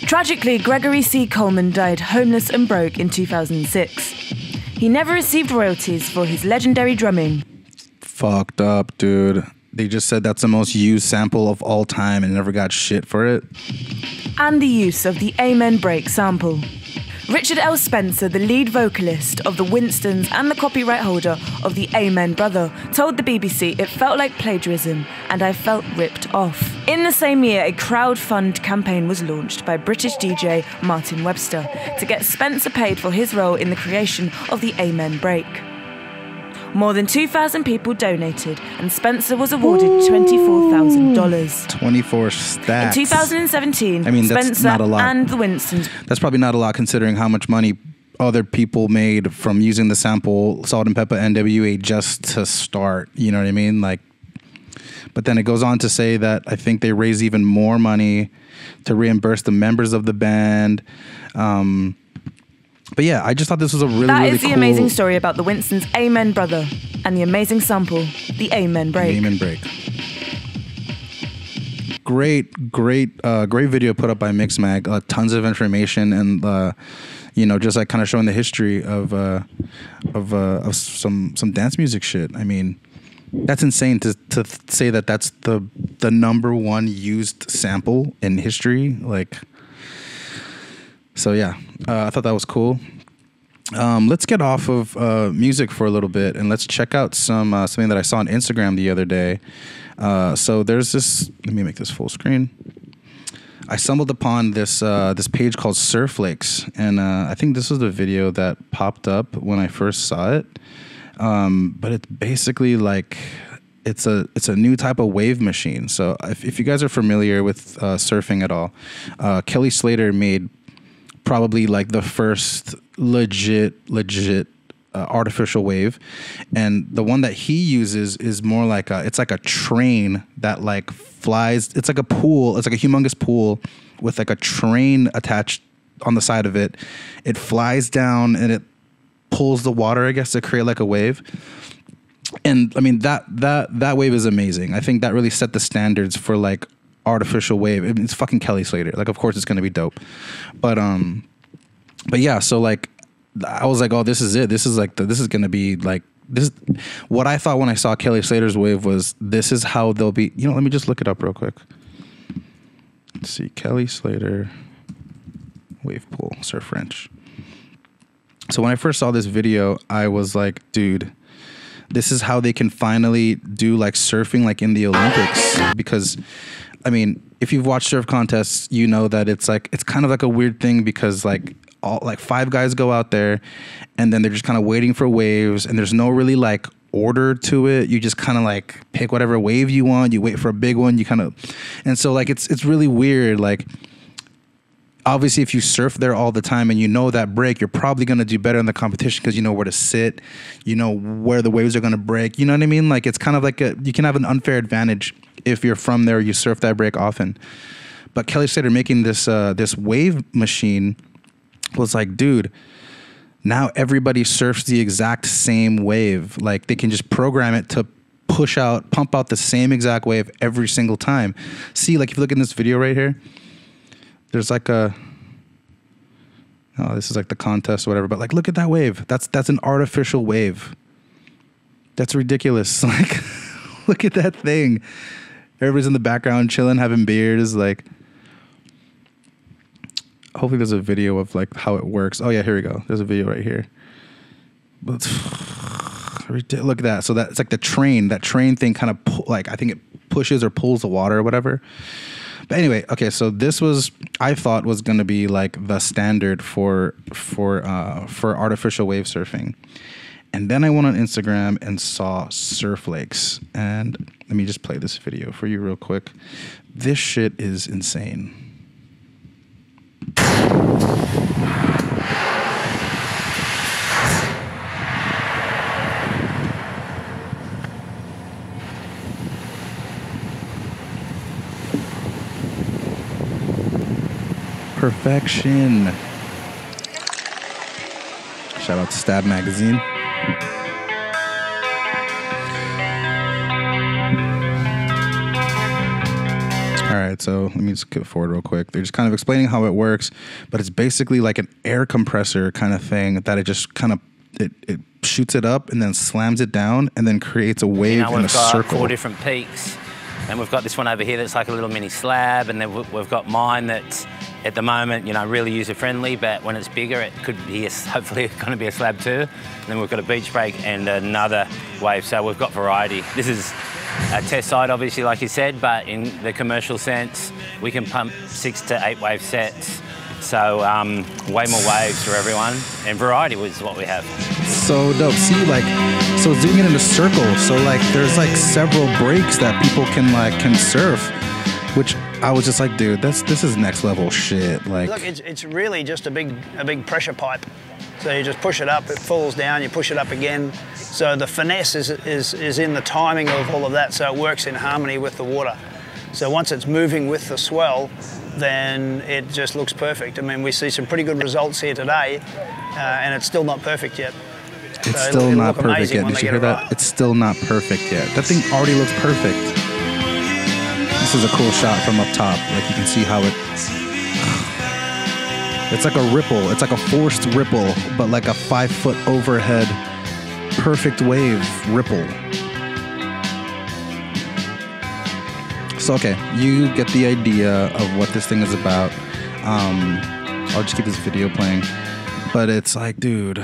Tragically, Gregory C. Coleman died homeless and broke in 2006. He never received royalties for his legendary drumming, fucked up dude they just said that's the most used sample of all time and never got shit for it and the use of the Amen Break sample. Richard L. Spencer, the lead vocalist of the Winstons and the copyright holder of the Amen Brother, told the BBC it felt like plagiarism and I felt ripped off. In the same year, a crowdfund campaign was launched by British DJ Martin Webster to get Spencer paid for his role in the creation of the Amen Break. More than 2,000 people donated, and Spencer was awarded $24,000. 24 stacks. In 2017, I mean, that's Spencer not a lot. and the Winstons that's probably not a lot considering how much money other people made from using the sample Salt-N-Pepa nwa just to start you know what i mean like but then it goes on to say that i think they raise even more money to reimburse the members of the band um, but yeah i just thought this was a really That is really the cool amazing story about the Winstons' Amen Brother and the amazing sample, the Amen Break. Amen break. Great, great, uh, great video put up by Mixmag. Uh, tons of information and uh, you know, just like kind of showing the history of uh, of uh, of some some dance music shit. I mean, that's insane to to say that that's the the number one used sample in history. Like, so yeah, uh, I thought that was cool. Um, let's get off of uh, music for a little bit and let's check out some uh, something that I saw on Instagram the other day. Uh, so there's this. Let me make this full screen. I stumbled upon this uh, this page called Surflakes, and uh, I think this was the video that popped up when I first saw it. Um, but it's basically like it's a it's a new type of wave machine. So if, if you guys are familiar with uh, surfing at all, uh, Kelly Slater made probably like the first legit legit uh, artificial wave. And the one that he uses is more like a it's like a train that like flies it's like a pool it's like a humongous pool with like a train attached on the side of it. It flies down and it pulls the water i guess to create like a wave. And I mean that that that wave is amazing. I think that really set the standards for like artificial wave. It's fucking Kelly Slater. Like, of course, it's gonna be dope. But um, but yeah. So like, I was like, oh, this is it. This is like the, this is gonna be like this. What I thought when I saw Kelly Slater's wave was this is how they'll be. You know, let me just look it up real quick. Let's see, Kelly Slater wave pool surf Ranch. So when I first saw this video, I was like, dude, this is how they can finally do like surfing like in the Olympics because I mean, if you've watched surf contests, you know that it's like it's kind of like a weird thing because like all like five guys go out there, and then they're just kind of waiting for waves, and there's no really like order to it. You just kind of like pick whatever wave you want. You wait for a big one. You kind of, and so like it's it's really weird. Like obviously if you surf there all the time and you know that break you're probably going to do better in the competition because you know where to sit you know where the waves are going to break you know what i mean like it's kind of like a you can have an unfair advantage if you're from there you surf that break often. But kelly slater making this uh, this wave machine was like dude now everybody surfs the exact same wave. Like they can just program it to push out pump out the same exact wave every single time. See like if you look in this video right here there's like a oh this is like the contest or whatever but like look at that wave. That's that's an artificial wave. That's ridiculous. *laughs* Like look at that thing everybody's in the background chilling having beers like hopefully there's a video of like how it works. Oh yeah here we go. There's a video right here. But *sighs* look at that. So that's like the train. That train thing kind of pu- like i think it pushes or pulls the water or whatever. But anyway, okay, so this was I thought was going to be like the standard for for uh, for artificial wave surfing. And then I went on Instagram and saw surf lakes. And let me just play this video for you real quick. This shit is insane. Perfection. Shout out to Stab Magazine. All right, so let me just skip forward real quick. They're just kind of explaining how it works, but it's basically like an air compressor kind of thing that it just kind of it, it shoots it up and then slams it down and then creates a wave You know, in a circle. four different peaks, and we've got this one over here that's like a little mini slab, and then we- we've got mine that's at the moment, you know, really user friendly, but when it's bigger, it could be a, *laughs* hopefully going to be a slab too. And then we've got a beach break and another wave, so we've got variety. This is a test site, obviously, like you said, but in the commercial sense, we can pump six to eight wave sets. So um, way more waves for everyone, and variety was what we have. so dope. See, like, so it's doing it in a circle. So like, there's like several breaks that people can like can surf, which I was just like, dude, that's this is next level shit. Like, Look, it's, it's really just a big a big pressure pipe. So you just push it up, it falls down, you push it up again. So the finesse is, is, is in the timing of all of that, so it works in harmony with the water. So once it's moving with the swell, then it just looks perfect. I mean, we see some pretty good results here today, uh, and it's still not perfect yet. it's So still not perfect yet. Did you hear that? right. It's still not perfect yet. That thing already looks perfect. This is a cool shot from up top. Like you can see how it. *sighs* It's like a ripple. It's like a forced ripple, but like a five foot overhead, perfect wave ripple. So okay, you get the idea of what this thing is about. Um, I'll just keep this video playing, but it's like, dude,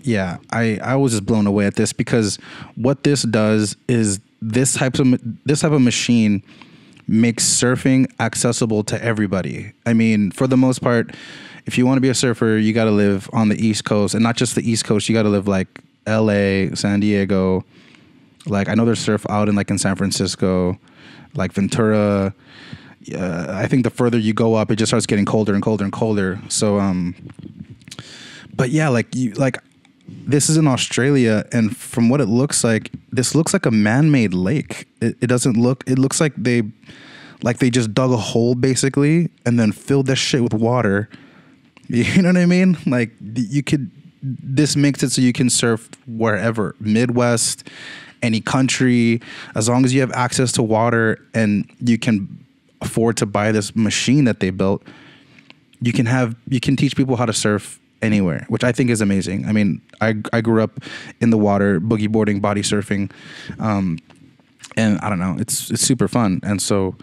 yeah, I I was just blown away at this because what this does is this type of this type of machine makes surfing accessible to everybody. I mean, for the most part, if you want to be a surfer, you got to live on the East Coast, and not just the East Coast. You got to live like L.A., San Diego. Like I know there's surf out in like in San Francisco, like Ventura. Uh, I think the further you go up, it just starts getting colder and colder and colder. So, um, but yeah, like you like this is in Australia, and from what it looks like, this looks like a man-made lake. It, it doesn't look. It looks like they, like they just dug a hole basically, and then filled this shit with water. *laughs* You know what I mean? Like you could. This makes it so you can surf wherever, Midwest, any country, as long as you have access to water and you can afford to buy this machine that they built you can have you can teach people how to surf anywhere, which I think is amazing. I mean, I I grew up in the water, boogie boarding, body surfing, um, and I don't know, it's it's super fun, and so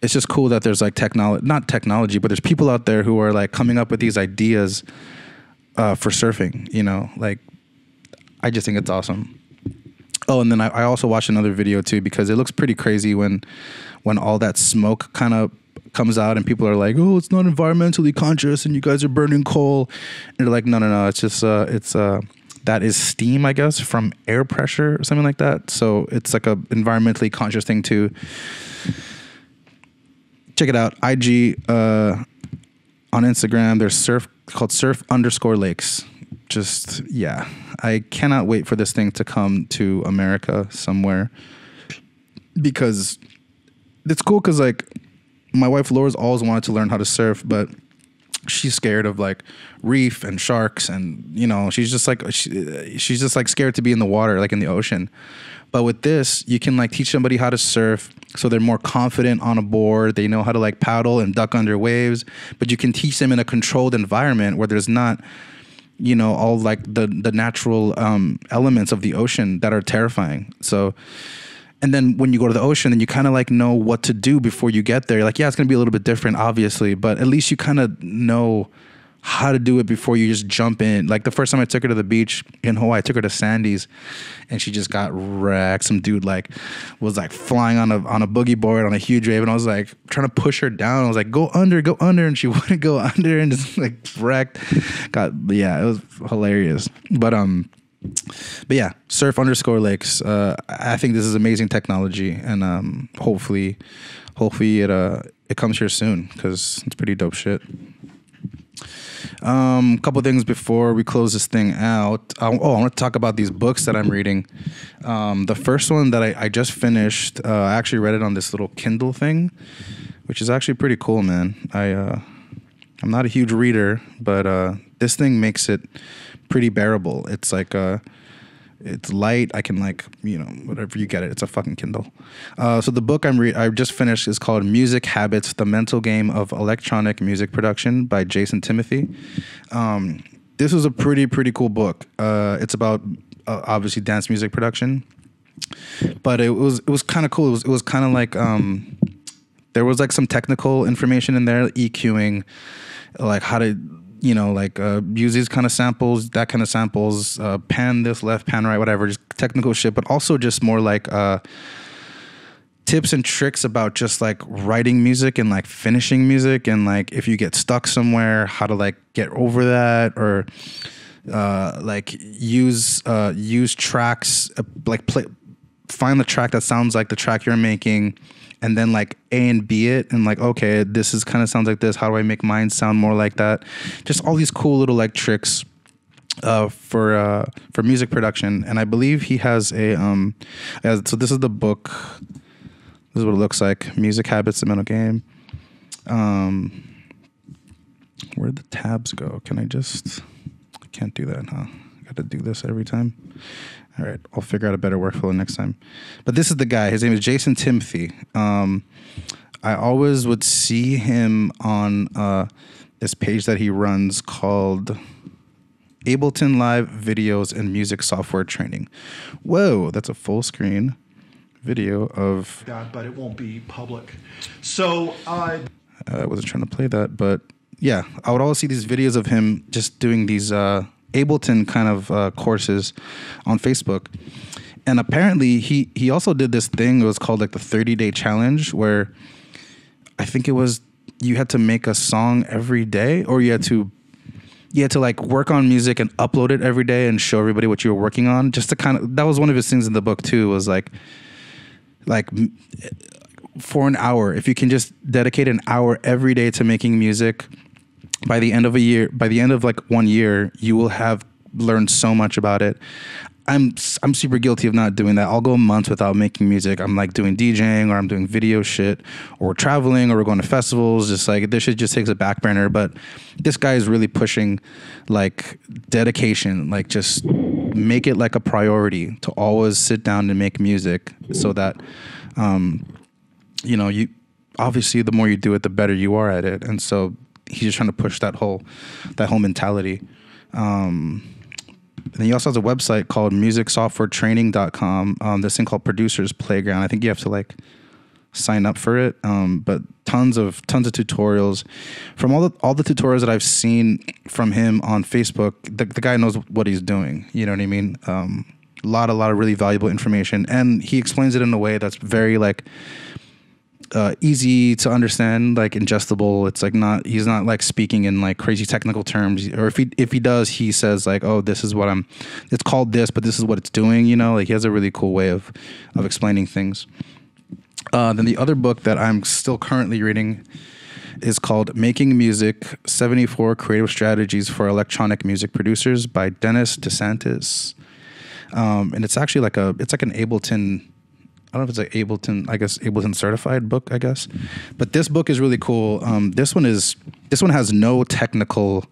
it's just cool that there's like technology, not technology, but there's people out there who are like coming up with these ideas uh, for surfing. You know, like I just think it's awesome. Oh, and then I, I also watched another video too because it looks pretty crazy when when all that smoke kind of comes out and people are like, "Oh, it's not environmentally conscious and you guys are burning coal." And they're like, "No, no, no, it's just uh it's uh that is steam, I guess, from air pressure or something like that. So it's like a environmentally conscious thing too. Check it out. IG uh on Instagram, there's surf called surf underscore lakes. Just yeah. I cannot wait for this thing to come to America somewhere. Because it's cool because like my wife Laura's always wanted to learn how to surf, but she's scared of like reef and sharks and you know she's just like she, she's just like scared to be in the water like in the ocean but with this you can like teach somebody how to surf so they're more confident on a board they know how to like paddle and duck under waves but you can teach them in a controlled environment where there's not you know all like the the natural um, elements of the ocean that are terrifying. So and then when you go to the ocean then you kind of like know what to do before you get there You're like yeah it's going to be a little bit different obviously but at least you kind of know how to do it before you just jump in like the first time i took her to the beach in hawaii i took her to sandy's and she just got wrecked some dude like was like flying on a on a boogie board on a huge wave and i was like trying to push her down i was like go under go under and she *laughs* wouldn't go under and just like wrecked got yeah it was hilarious but um but yeah, surf underscore lakes. Uh, I think this is amazing technology, and um, hopefully, hopefully it uh it comes here soon because it's pretty dope shit. Um, couple things before we close this thing out. Uh, oh, I want to talk about these books that I'm reading. Um, the first one that I, I just finished, uh, I actually read it on this little Kindle thing, which is actually pretty cool, man. I uh, I'm not a huge reader, but uh, this thing makes it pretty bearable. It's like uh it's light. I can like you know whatever you get it. It's a fucking Kindle. Uh, so the book I'm re- I just finished is called Music Habits: The Mental Game of Electronic Music Production by Jason Timothy. Um, this was a pretty pretty cool book. Uh, it's about uh, obviously dance music production, but it was it was kind of cool. It was it was kind of like um, there was like some technical information in there, EQing, like how to you know, like uh, use these kind of samples, that kind of samples, uh, pan this left, pan right, whatever, just technical shit, but also just more like uh, tips and tricks about just like writing music and like finishing music and like if you get stuck somewhere, how to like get over that or uh, like use uh, use tracks uh, like play find the track that sounds like the track you're making and then like A and B it and like okay this is kind of sounds like this. How do I make mine sound more like that? Just all these cool little like tricks uh, for uh, for music production. And I believe he has a um so this is the book. This is what it looks like. Music habits the mental game. Um where'd the tabs go? Can I just I can't do that huh? Got to do this every time all right, I'll figure out a better workflow next time. But this is the guy. His name is Jason Timothy. Um, I always would see him on uh, this page that he runs called Ableton Live Videos and Music Software Training. Whoa, that's a full screen video of. God, but it won't be public. So uh, I wasn't trying to play that, but yeah, I would always see these videos of him just doing these. Uh, Ableton kind of uh, courses on Facebook. And apparently he he also did this thing it was called like the 30 day challenge where I think it was you had to make a song every day or you had to you had to like work on music and upload it every day and show everybody what you were working on just to kind of that was one of his things in the book too was like like for an hour if you can just dedicate an hour every day to making music by the end of a year, by the end of like one year, you will have learned so much about it. I'm I'm super guilty of not doing that. I'll go months without making music. I'm like doing DJing or I'm doing video shit or traveling or we're going to festivals. Just like this shit just takes a back burner. But this guy is really pushing like dedication, like just make it like a priority to always sit down and make music so that um, you know you obviously the more you do it the better you are at it and so he's just trying to push that whole that whole mentality. Um, and then he also has a website called musicsoftwaretraining.com. Um, this thing called Producers Playground. I think you have to like sign up for it. Um, but tons of tons of tutorials from all the all the tutorials that I've seen from him on Facebook. The, the guy knows what he's doing. You know what I mean? Um, A lot, a lot of really valuable information, and he explains it in a way that's very like uh, easy to understand, like ingestible. It's like not he's not like speaking in like crazy technical terms, or if he if he does, he says like, oh, this is what I'm. It's called this, but this is what it's doing. You know, like he has a really cool way of of explaining things. Uh, then the other book that I'm still currently reading is called Making Music 74 Creative Strategies for Electronic Music Producers by Dennis DeSantis. Um, and it's actually like a it's like an Ableton I don't know if it's like Ableton, I guess Ableton certified book, I guess. But this book is really cool. Um, this one is this one has no technical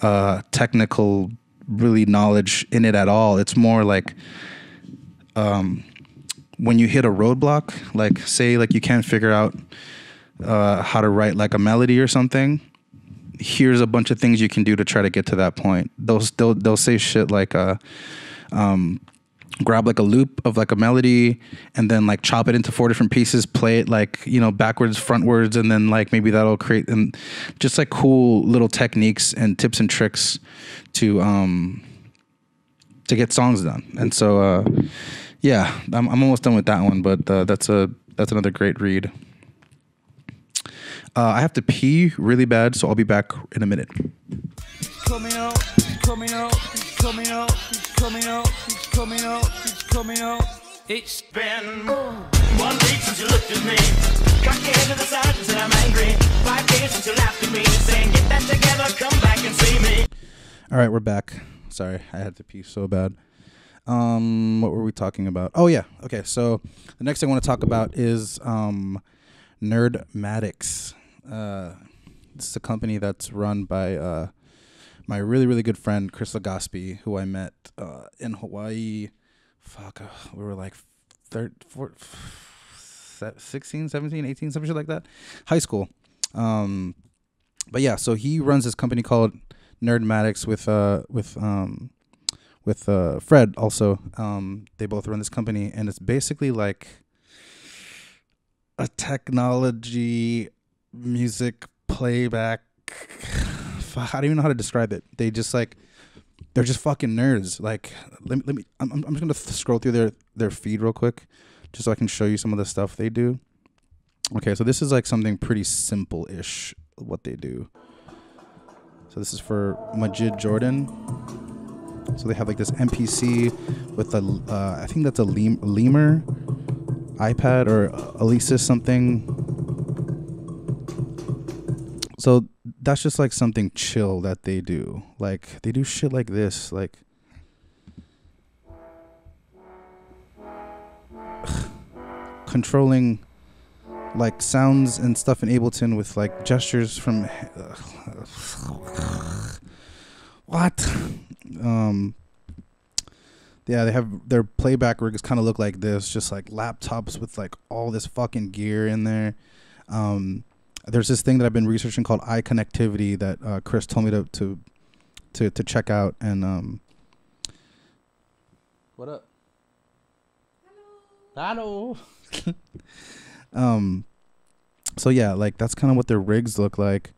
uh, technical really knowledge in it at all. It's more like um, when you hit a roadblock, like say like you can't figure out uh, how to write like a melody or something. Here's a bunch of things you can do to try to get to that point. They'll they'll, they'll say shit like uh, um, grab like a loop of like a melody and then like chop it into four different pieces play it like you know backwards frontwards and then like maybe that'll create and just like cool little techniques and tips and tricks to um to get songs done. And so uh yeah i'm, I'm almost done with that one but uh, that's a that's another great read. Uh, i have to pee really bad so i'll be back in a minute. Coming coming coming coming out, coming out, coming out. It's been one week since you looked at me. Head to the side I'm angry. Five days since you laughed at me, saying get that together, come back and see me. All right, we're back. Sorry, I had to pee so bad. Um, what were we talking about? Oh yeah. Okay, so the next thing I want to talk about is um, Nerdmatics. Uh, this is a company that's run by uh, my really really good friend Chris Legaspi, who I met uh, in Hawaii. Fuck, uh, we were like third, four, se- 16, 17, 18, some shit like that. High school. Um, but yeah, so he runs this company called Nerdmatics with uh with um with uh Fred also. Um, they both run this company, and it's basically like a technology music playback. I don't even know how to describe it. They just like they're just fucking nerds. Like let me let me. I'm I'm just gonna scroll through their their feed real quick, just so I can show you some of the stuff they do. Okay, so this is like something pretty simple ish what they do. So this is for Majid Jordan. So they have like this MPC with a, uh, I think that's a Lem- Lemur iPad or Alesis something. So that's just like something chill that they do. Like they do shit like this, like *sighs* controlling like sounds and stuff in Ableton with like gestures from *sighs* what um yeah they have their playback rigs kind of look like this just like laptops with like all this fucking gear in there um there's this thing that I've been researching called iConnectivity that uh, Chris told me to to to to check out and um what up? Hello. Hello. *laughs* um so yeah like that's kind of what their rigs look like.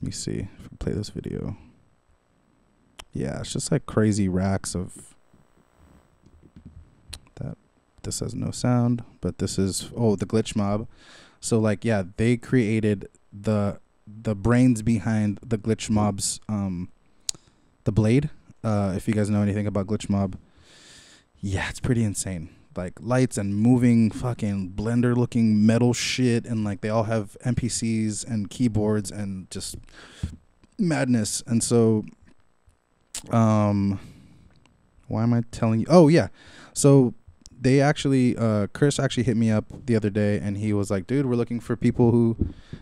Let me see if I play this video. Yeah it's just like crazy racks of that this has no sound but this is oh the glitch mob so like yeah they created the the brains behind the glitch mobs um the blade. Uh if you guys know anything about glitch mob yeah it's pretty insane. Like lights and moving fucking blender looking metal shit and like they all have MPCs and keyboards and just madness. And so um why am i telling you? Oh yeah. So they actually uh chris actually hit me up the other day and he was like dude we're looking for people who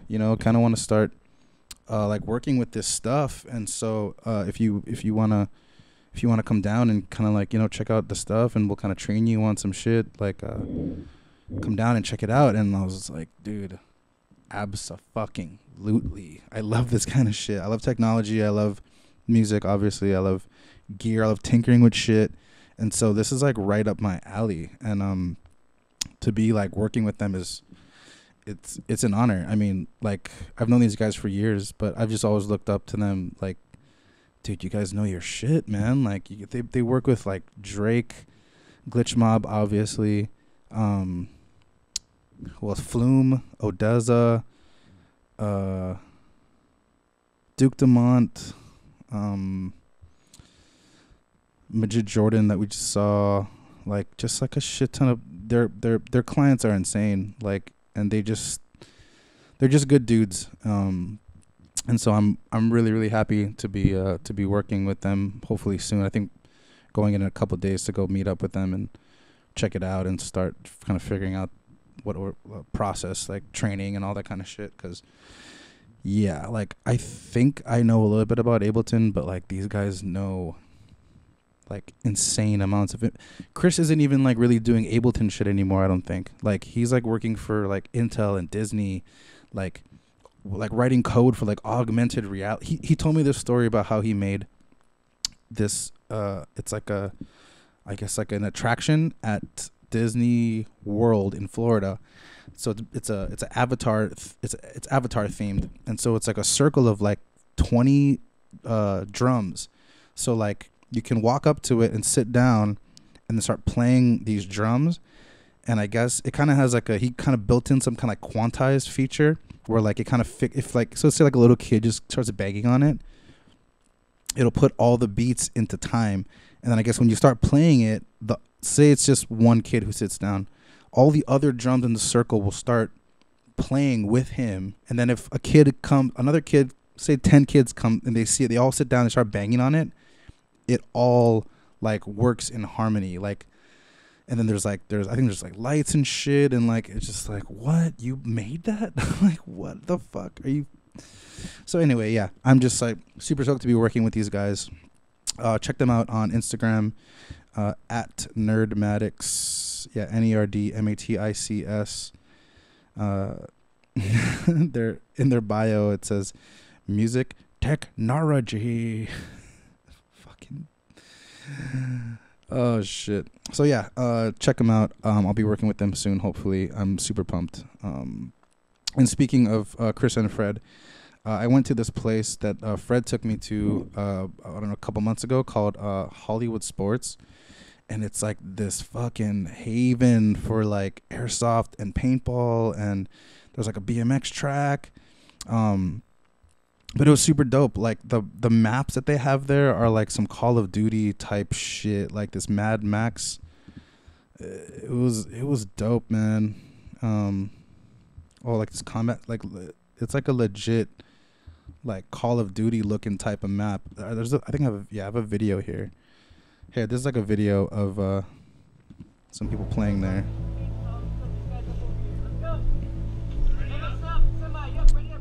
you know kind of want to start uh like working with this stuff. And so uh if you if you want to if you want to come down and kind of like you know check out the stuff and we'll kind of train you on some shit like uh come down and check it out. And i was like dude abso-fucking-lutely i love this kind of shit. I love technology. I love music obviously. I love gear. I love tinkering with shit and so this is like right up my alley and um to be like working with them is it's it's an honor i mean like i've known these guys for years but i've just always looked up to them like dude you guys know your shit man like you, they, they work with like drake Glitch Mob, obviously. Um, else? Flume, ODESZA, uh, Duke Dumont, um, Majid Jordan that we just saw. Like just like a shit ton of their their their clients are insane. Like and they just they're just good dudes. Um, and so I'm I'm really really happy to be uh, to be working with them. Hopefully soon. I think going in a couple days to go meet up with them and check it out and start kind of figuring out what or process like training and all that kind of shit. Because yeah, like I think I know a little bit about Ableton, but like these guys know like insane amounts of it. Chris isn't even like really doing Ableton shit anymore. I don't think. Like he's like working for like Intel and Disney, like like writing code for like augmented reality. He he told me this story about how he made this. Uh, it's like a, I guess like an attraction at Disney World in Florida. So it's, it's a it's an avatar it's it's avatar themed, and so it's like a circle of like twenty uh, drums. So like you can walk up to it and sit down, and then start playing these drums. And I guess it kind of has like a he kind of built in some kind of quantized feature where like it kind of fi- if like so say like a little kid just starts banging on it, it'll put all the beats into time, and then I guess when you start playing it, the say it's just one kid who sits down, all the other drums in the circle will start playing with him, and then if a kid come, another kid, say ten kids come and they see it, they all sit down and start banging on it, it all like works in harmony, like. And then there's like there's I think there's like lights and shit and like it's just like what you made that *laughs* like what the fuck are you so anyway, yeah, I'm just like super stoked to be working with these guys. Uh, check them out on Instagram uh, at Nerdmatics. Yeah, N E R D M A T I C S. Uh, *laughs* they're in their bio. It says music technology. *laughs* *laughs* Oh shit. So yeah, uh, check them out. Um, I'll be working with them soon. Hopefully, I'm super pumped. Um, and speaking of uh, Chris and Fred, uh, I went to this place that uh, Fred took me to. Uh, I don't know, a couple months ago, called uh, Hollywood Sports, and it's like this fucking haven for like airsoft and paintball, and there's like a BMX track. Um, but it was super dope. Like the the maps that they have there are like some Call of Duty type shit, like this Mad Max. It was it was dope, man. Um, oh, like this combat, like it's like a legit, like Call of Duty looking type of map. Uh, There's, a, I think I have, a, yeah, I have a video here. Here, this is like a video of uh, some people playing there.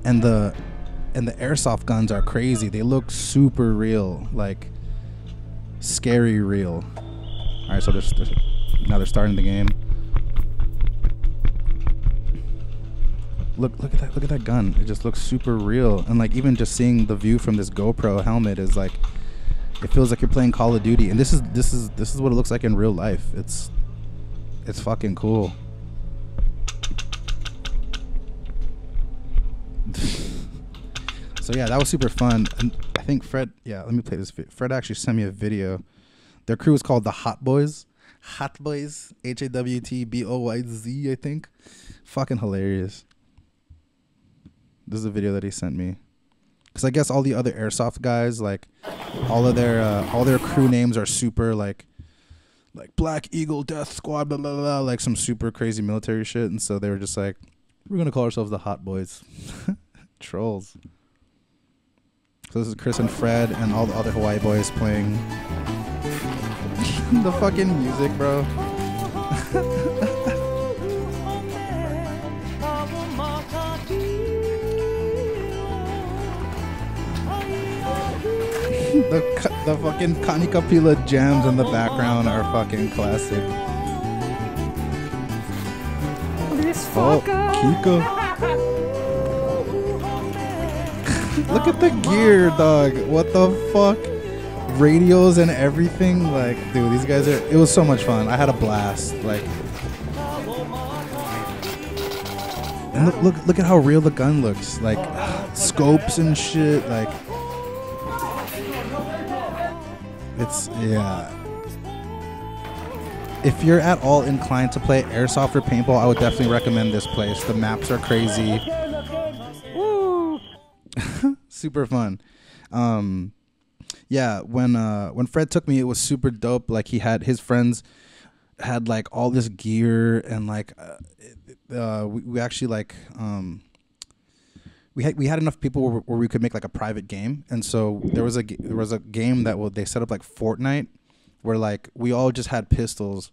And the and the airsoft guns are crazy. They look super real, like scary real. All right, so there's, there's now they're starting the game. Look, look at that! Look at that gun. It just looks super real, and like even just seeing the view from this GoPro helmet is like, it feels like you're playing Call of Duty. And this is this is this is what it looks like in real life. It's, it's fucking cool. So yeah, that was super fun. And I think Fred, yeah, let me play this. Fred actually sent me a video. Their crew is called the Hot Boys. Hot Boys, H A W T B O Y Z, I think. Fucking hilarious. This is a video that he sent me. Cause I guess all the other airsoft guys, like all of their uh, all their crew names are super like like Black Eagle Death Squad, blah blah blah, like some super crazy military shit. And so they were just like, we're gonna call ourselves the Hot Boys. *laughs* Trolls. So this is Chris and Fred and all the other Hawaii boys playing *laughs* the fucking music, bro. *laughs* the the fucking Kanikapila jams in the background are fucking classic. Oh, Kiko. Look at the gear, dog. What the fuck? Radios and everything. Like, dude, these guys are. It was so much fun. I had a blast. Like, and look, look, look at how real the gun looks. Like, *sighs* scopes and shit. Like, it's yeah. if you're at all inclined to play airsoft or paintball, I would definitely recommend this place. The maps are crazy. Super fun. Um, yeah, when uh, when Fred took me, it was super dope. Like he had his friends had like all this gear and like uh, uh, we, we actually like um, we had we had enough people where, where we could make like a private game, and so there was a there was a game that will they set up like Fortnite, where like we all just had pistols,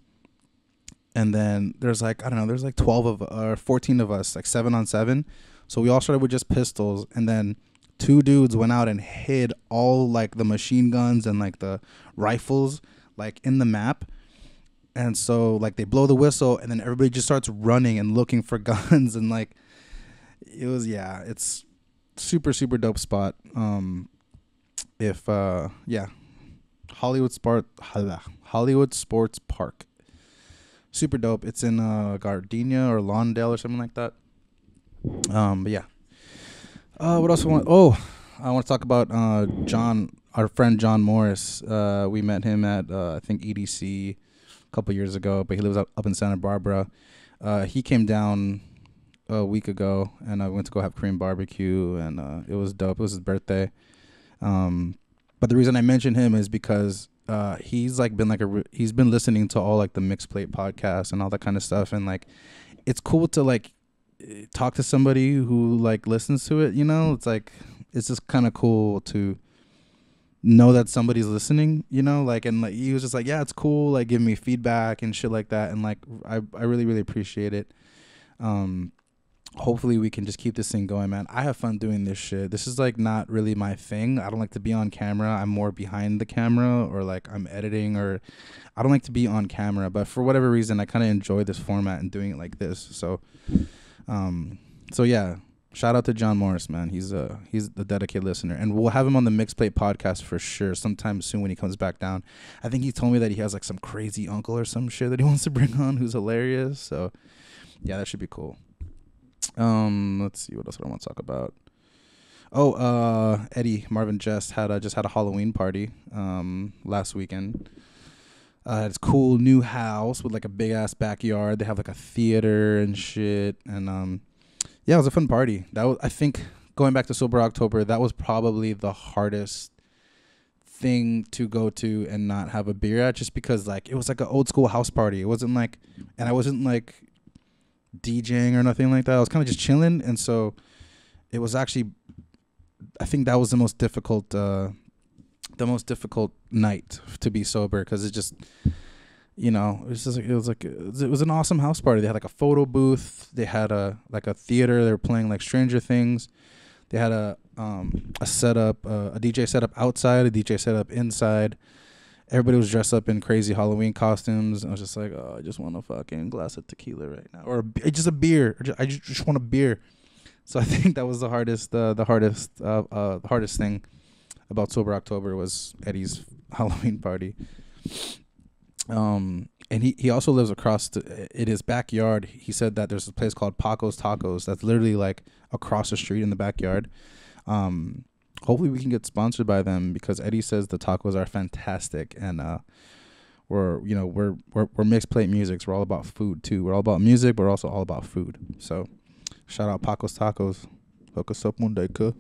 and then there's like I don't know, there's like twelve of or fourteen of us, like seven on seven, so we all started with just pistols, and then two dudes went out and hid all like the machine guns and like the rifles like in the map. And so like they blow the whistle and then everybody just starts running and looking for *laughs* guns and like it was yeah, it's super super dope spot. Um if uh yeah. Hollywood Sport Hollywood Sports Park. Super dope. It's in uh Gardena or Lawndale or something like that. Um but yeah. Uh, what else I want? Oh, I want to talk about uh, John, our friend John Morris. Uh, we met him at uh, I think EDC a couple years ago, but he lives up, up in Santa Barbara. Uh, he came down a week ago, and I went to go have Korean barbecue, and uh, it was dope. It was his birthday. Um, but the reason I mentioned him is because uh, he's like been like a re- he's been listening to all like the mixed plate podcast and all that kind of stuff, and like it's cool to like talk to somebody who like listens to it you know? It's like it's just kind of cool to know that somebody's listening you know? Like and like he was just like yeah it's cool like giving me feedback and shit like that and like i, I really really appreciate it. Um hopefully we can just keep this thing going man. I have fun doing this shit. This is like not really my thing. I don't like to be on camera. I'm more behind the camera or like i'm editing or i don't like to be on camera but for whatever reason i kind of enjoy this format and doing it like this so um, so yeah, shout out to John Morris, man. He's a he's the dedicated listener, and we'll have him on the Mixed Plate podcast for sure sometime soon when he comes back down. I think he told me that he has like some crazy uncle or some shit that he *laughs* wants to bring on who's hilarious. So yeah, that should be cool. Um, let's see what else I want to talk about. Oh, uh, Eddie Marvin just had a, just had a Halloween party um last weekend. Uh, it's cool new house with like a big ass backyard. They have like a theater and shit, and um, yeah, it was a fun party. That was I think going back to sober October, that was probably the hardest thing to go to and not have a beer at, just because like it was like an old school house party. It wasn't like, and I wasn't like DJing or nothing like that. I was kind of just chilling, and so it was actually, I think that was the most difficult. Uh, the most difficult night to be sober because it just you know it was just like, it was like it was an awesome house party. They had like a photo booth. They had a like a theater. They were playing like stranger things. They had a um a setup uh, a dj setup outside a dj setup inside. Everybody was dressed up in crazy halloween costumes. I was just like oh i just want a fucking glass of tequila right now or a, just a beer. I just, just want a beer. So i think that was the hardest uh, the hardest uh, uh hardest thing about sober October was Eddie's *laughs* Halloween party. Um, and he, he also lives across the, in his backyard. He said that there's a place called Paco's Tacos that's literally like across the street in the backyard. Um, hopefully we can get sponsored by them because Eddie says the tacos are fantastic and uh, we're you know we're we're we're mixed plate music. So we're all about food too. We're all about music, but we're also all about food. So shout out Paco's Tacos. Hook us up one day, cuh.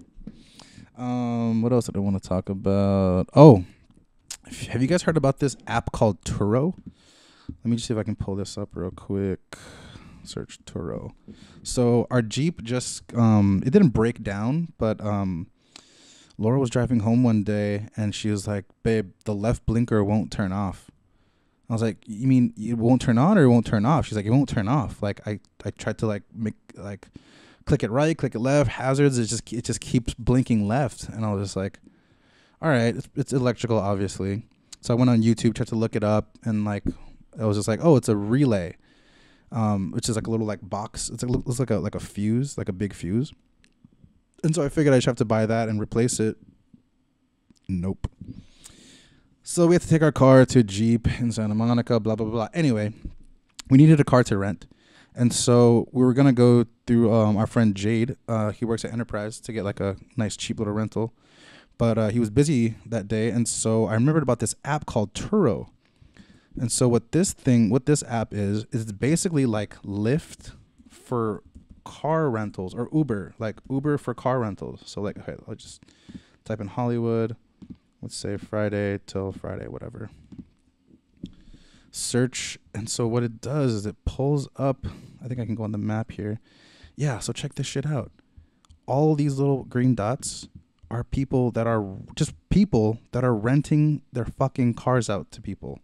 Um, what else did I want to talk about? Oh, have you guys heard about this app called Turo? Let me just see if I can pull this up real quick. Search Turo. So our Jeep just um it didn't break down, but um Laura was driving home one day and she was like, "Babe, the left blinker won't turn off." I was like, "You mean it won't turn on or it won't turn off?" She's like, "It won't turn off." Like I I tried to like make like click it right, click it left, hazards. It just it just keeps blinking left, and I was just like, all right, it's, it's electrical, obviously. So I went on YouTube, tried to look it up, and like I was just like, oh, it's a relay, um, which is like a little like box. It's like it's like a like a fuse, like a big fuse. And so I figured I should have to buy that and replace it. Nope. So we had to take our car to Jeep in Santa Monica, blah blah blah. Anyway, we needed a car to rent. And so we were gonna go through um, our friend Jade. Uh, he works at Enterprise to get like a nice cheap little rental, but uh, he was busy that day, and so I remembered about this app called Turo. And so what this thing, what this app is, is it's basically like Lyft for car rentals or Uber, like Uber for car rentals. So like, okay, I'll just type in Hollywood. Let's say Friday till Friday, whatever. Search, and so what it does is it pulls up. I think I can go on the map here. Yeah, so check this shit out. All these little green dots are people that are just people that are renting their fucking cars out to people.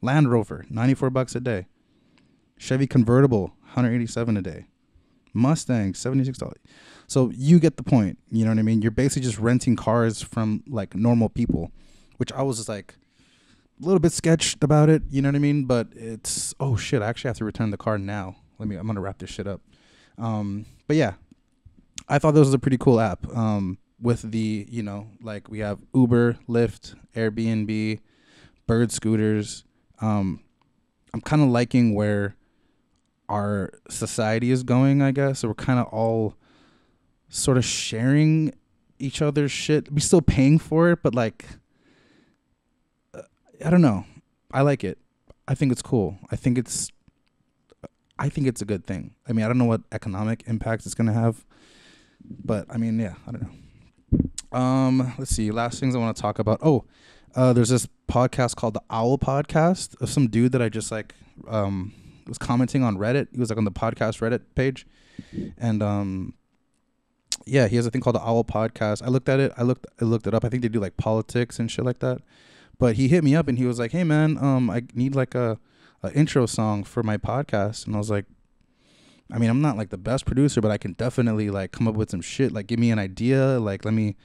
Land Rover, 94 bucks a day. Chevy convertible, 187 a day. Mustang, $76. So you get the point. You know what I mean? You're basically just renting cars from like normal people, which I was just like little bit sketched about it. You know what I mean? But it's, oh shit, I actually have to return the car now. Let me, I'm to wrap this shit up. Um, but yeah, I thought this was a pretty cool app. Um, with the, you know, like we have Uber, Lyft, Airbnb, Bird Scooters. Um, I'm kind of liking where our society is going, I guess. So we're kind of all sort of sharing each other's shit. We're still paying for it, but like, I don't know. I like it. I think it's cool. I think it's, I think it's a good thing. I mean, I don't know what economic impact it's gonna have, but I mean, yeah, I don't know. Um, let's see. Last things I want to talk about. Oh, uh, there's this podcast called the Owl Podcast of some dude that I just like um was commenting on Reddit. He was like on the podcast Reddit page, and um, yeah, he has a thing called the Owl Podcast. I looked at it. I looked. I looked it up. I think they do like politics and shit like that. But he hit me up and he was like, "Hey man, um, I need like a, a intro song for my podcast." And I was like, I mean, I'm not like the best producer, but I can definitely like come up with some shit. Like, give me an idea. Like, let me.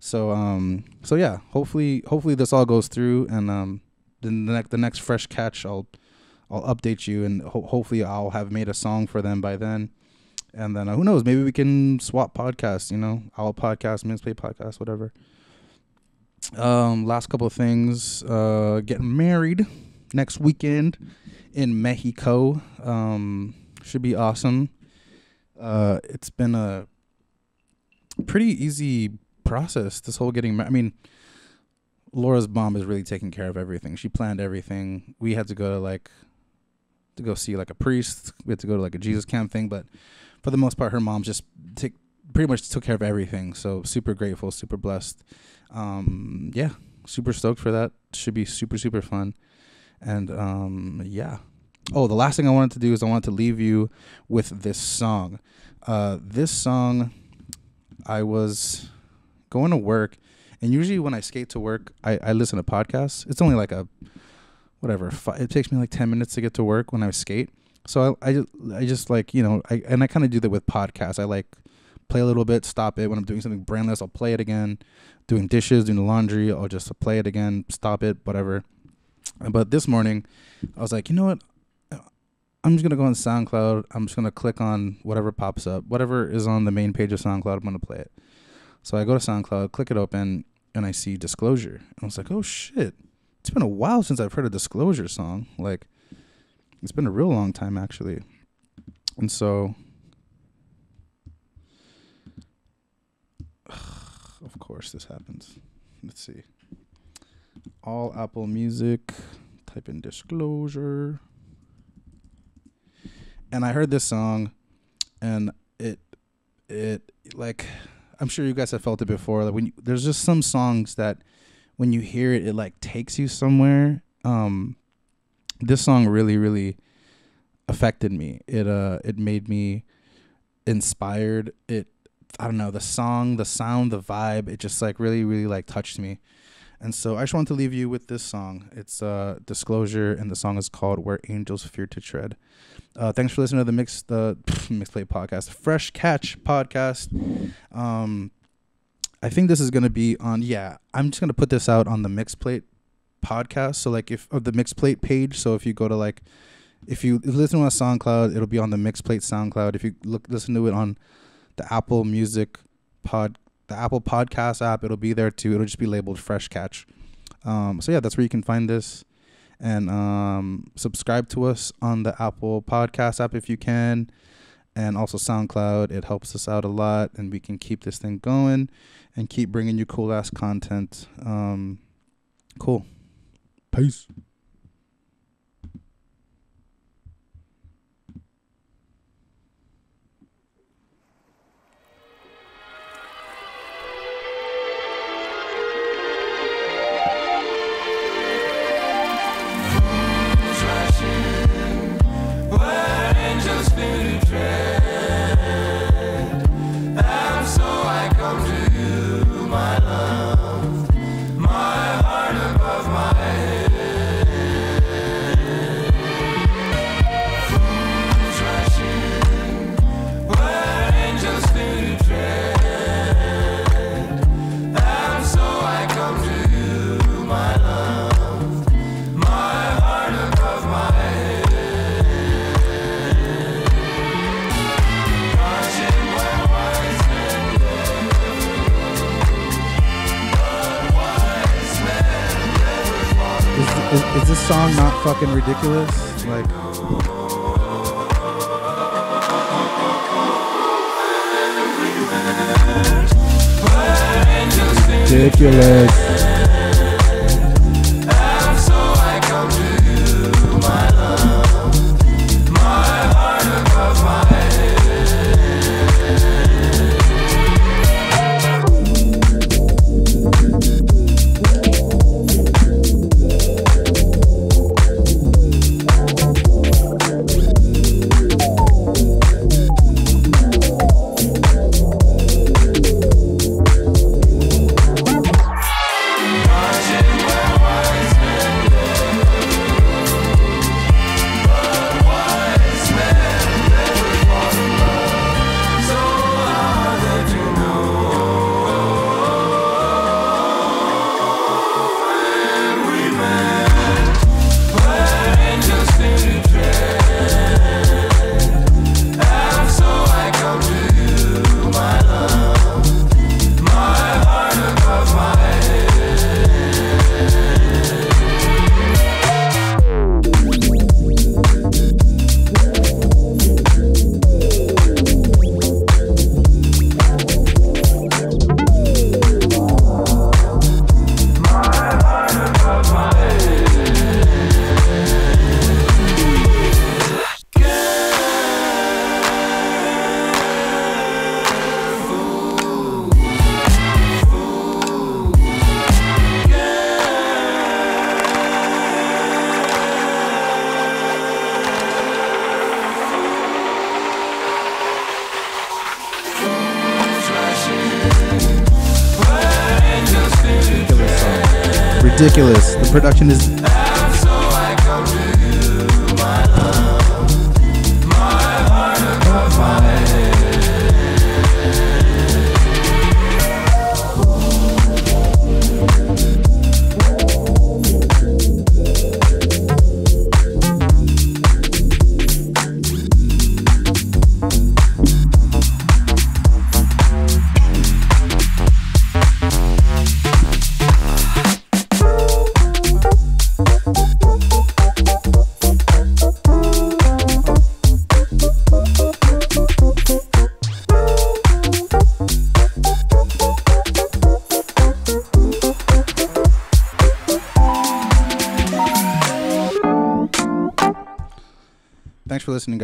So um, so yeah. Hopefully, hopefully this all goes through, and um, then the next the next fresh catch, I'll I'll update you, and ho- hopefully I'll have made a song for them by then. And then uh, who knows? Maybe we can swap podcasts. You know, our podcast, Men's Play podcast, whatever. Um, last couple of things. Uh, getting married next weekend in Mexico. Um, should be awesome. Uh, it's been a pretty easy process. This whole getting married. I mean, Laura's mom is really taking care of everything. She planned everything. We had to go to like to go see like a priest. We had to go to like a Jesus camp thing, but for the most part, her mom just take pretty much took care of everything. So super grateful, super blessed. Um, yeah, super stoked for that. Should be super super fun. And um, yeah. Oh, the last thing I wanted to do is I wanted to leave you with this song. Uh, this song, I was going to work, and usually when I skate to work, I, I listen to podcasts. It's only like a whatever. Five, it takes me like ten minutes to get to work when I skate. So I, I just, I just like you know, I and I kind of do that with podcasts. I like play a little bit, stop it. When I'm doing something brainless, I'll play it again. Doing dishes, doing the laundry, I'll just play it again, stop it, whatever. But this morning, I was like, you know what? I'm just gonna go on SoundCloud. I'm just gonna click on whatever pops up, whatever is on the main page of SoundCloud. I'm gonna play it. So I go to SoundCloud, click it open, and I see Disclosure. And I was like, oh shit! It's been a while since I've heard a Disclosure song. Like, it's been a real long time actually. And so, *sighs* of course, this happens. Let's see. All Apple Music. Type in Disclosure and I heard this song, and it it like I'm sure you guys have felt it before. Like when you, there's just some songs that when you hear it, it like takes you somewhere. Um, this song really really affected me. It uh it made me inspired. It I don't know the song, the sound, the vibe. It just like really really like touched me. And so I just want to leave you with this song. It's uh, Disclosure, and the song is called "Where Angels Fear to Tread." Uh, thanks for listening to the mix the *laughs* mixplate podcast, Fresh Catch podcast. Um, I think this is gonna be on. Yeah, I'm just gonna put this out on the mixplate podcast. So like if of the mixplate page. So if you go to like, if you listen to on SoundCloud, it'll be on the mixplate SoundCloud. If you look listen to it on the Apple Music pod the Apple Podcast app. It'll be there too. It'll just be labeled Fresh Catch. Um, so yeah, that's where you can find this, and um, subscribe to us on the Apple Podcast app if you can, and also SoundCloud. It helps us out a lot, and we can keep this thing going and keep bringing you cool ass content. Um, cool. Peace. Fucking ridiculous? Like. Ridiculous. Ridiculous. The production is.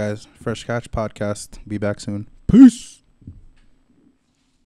Guys. Fresh Catch Podcast. Be back soon. Peace.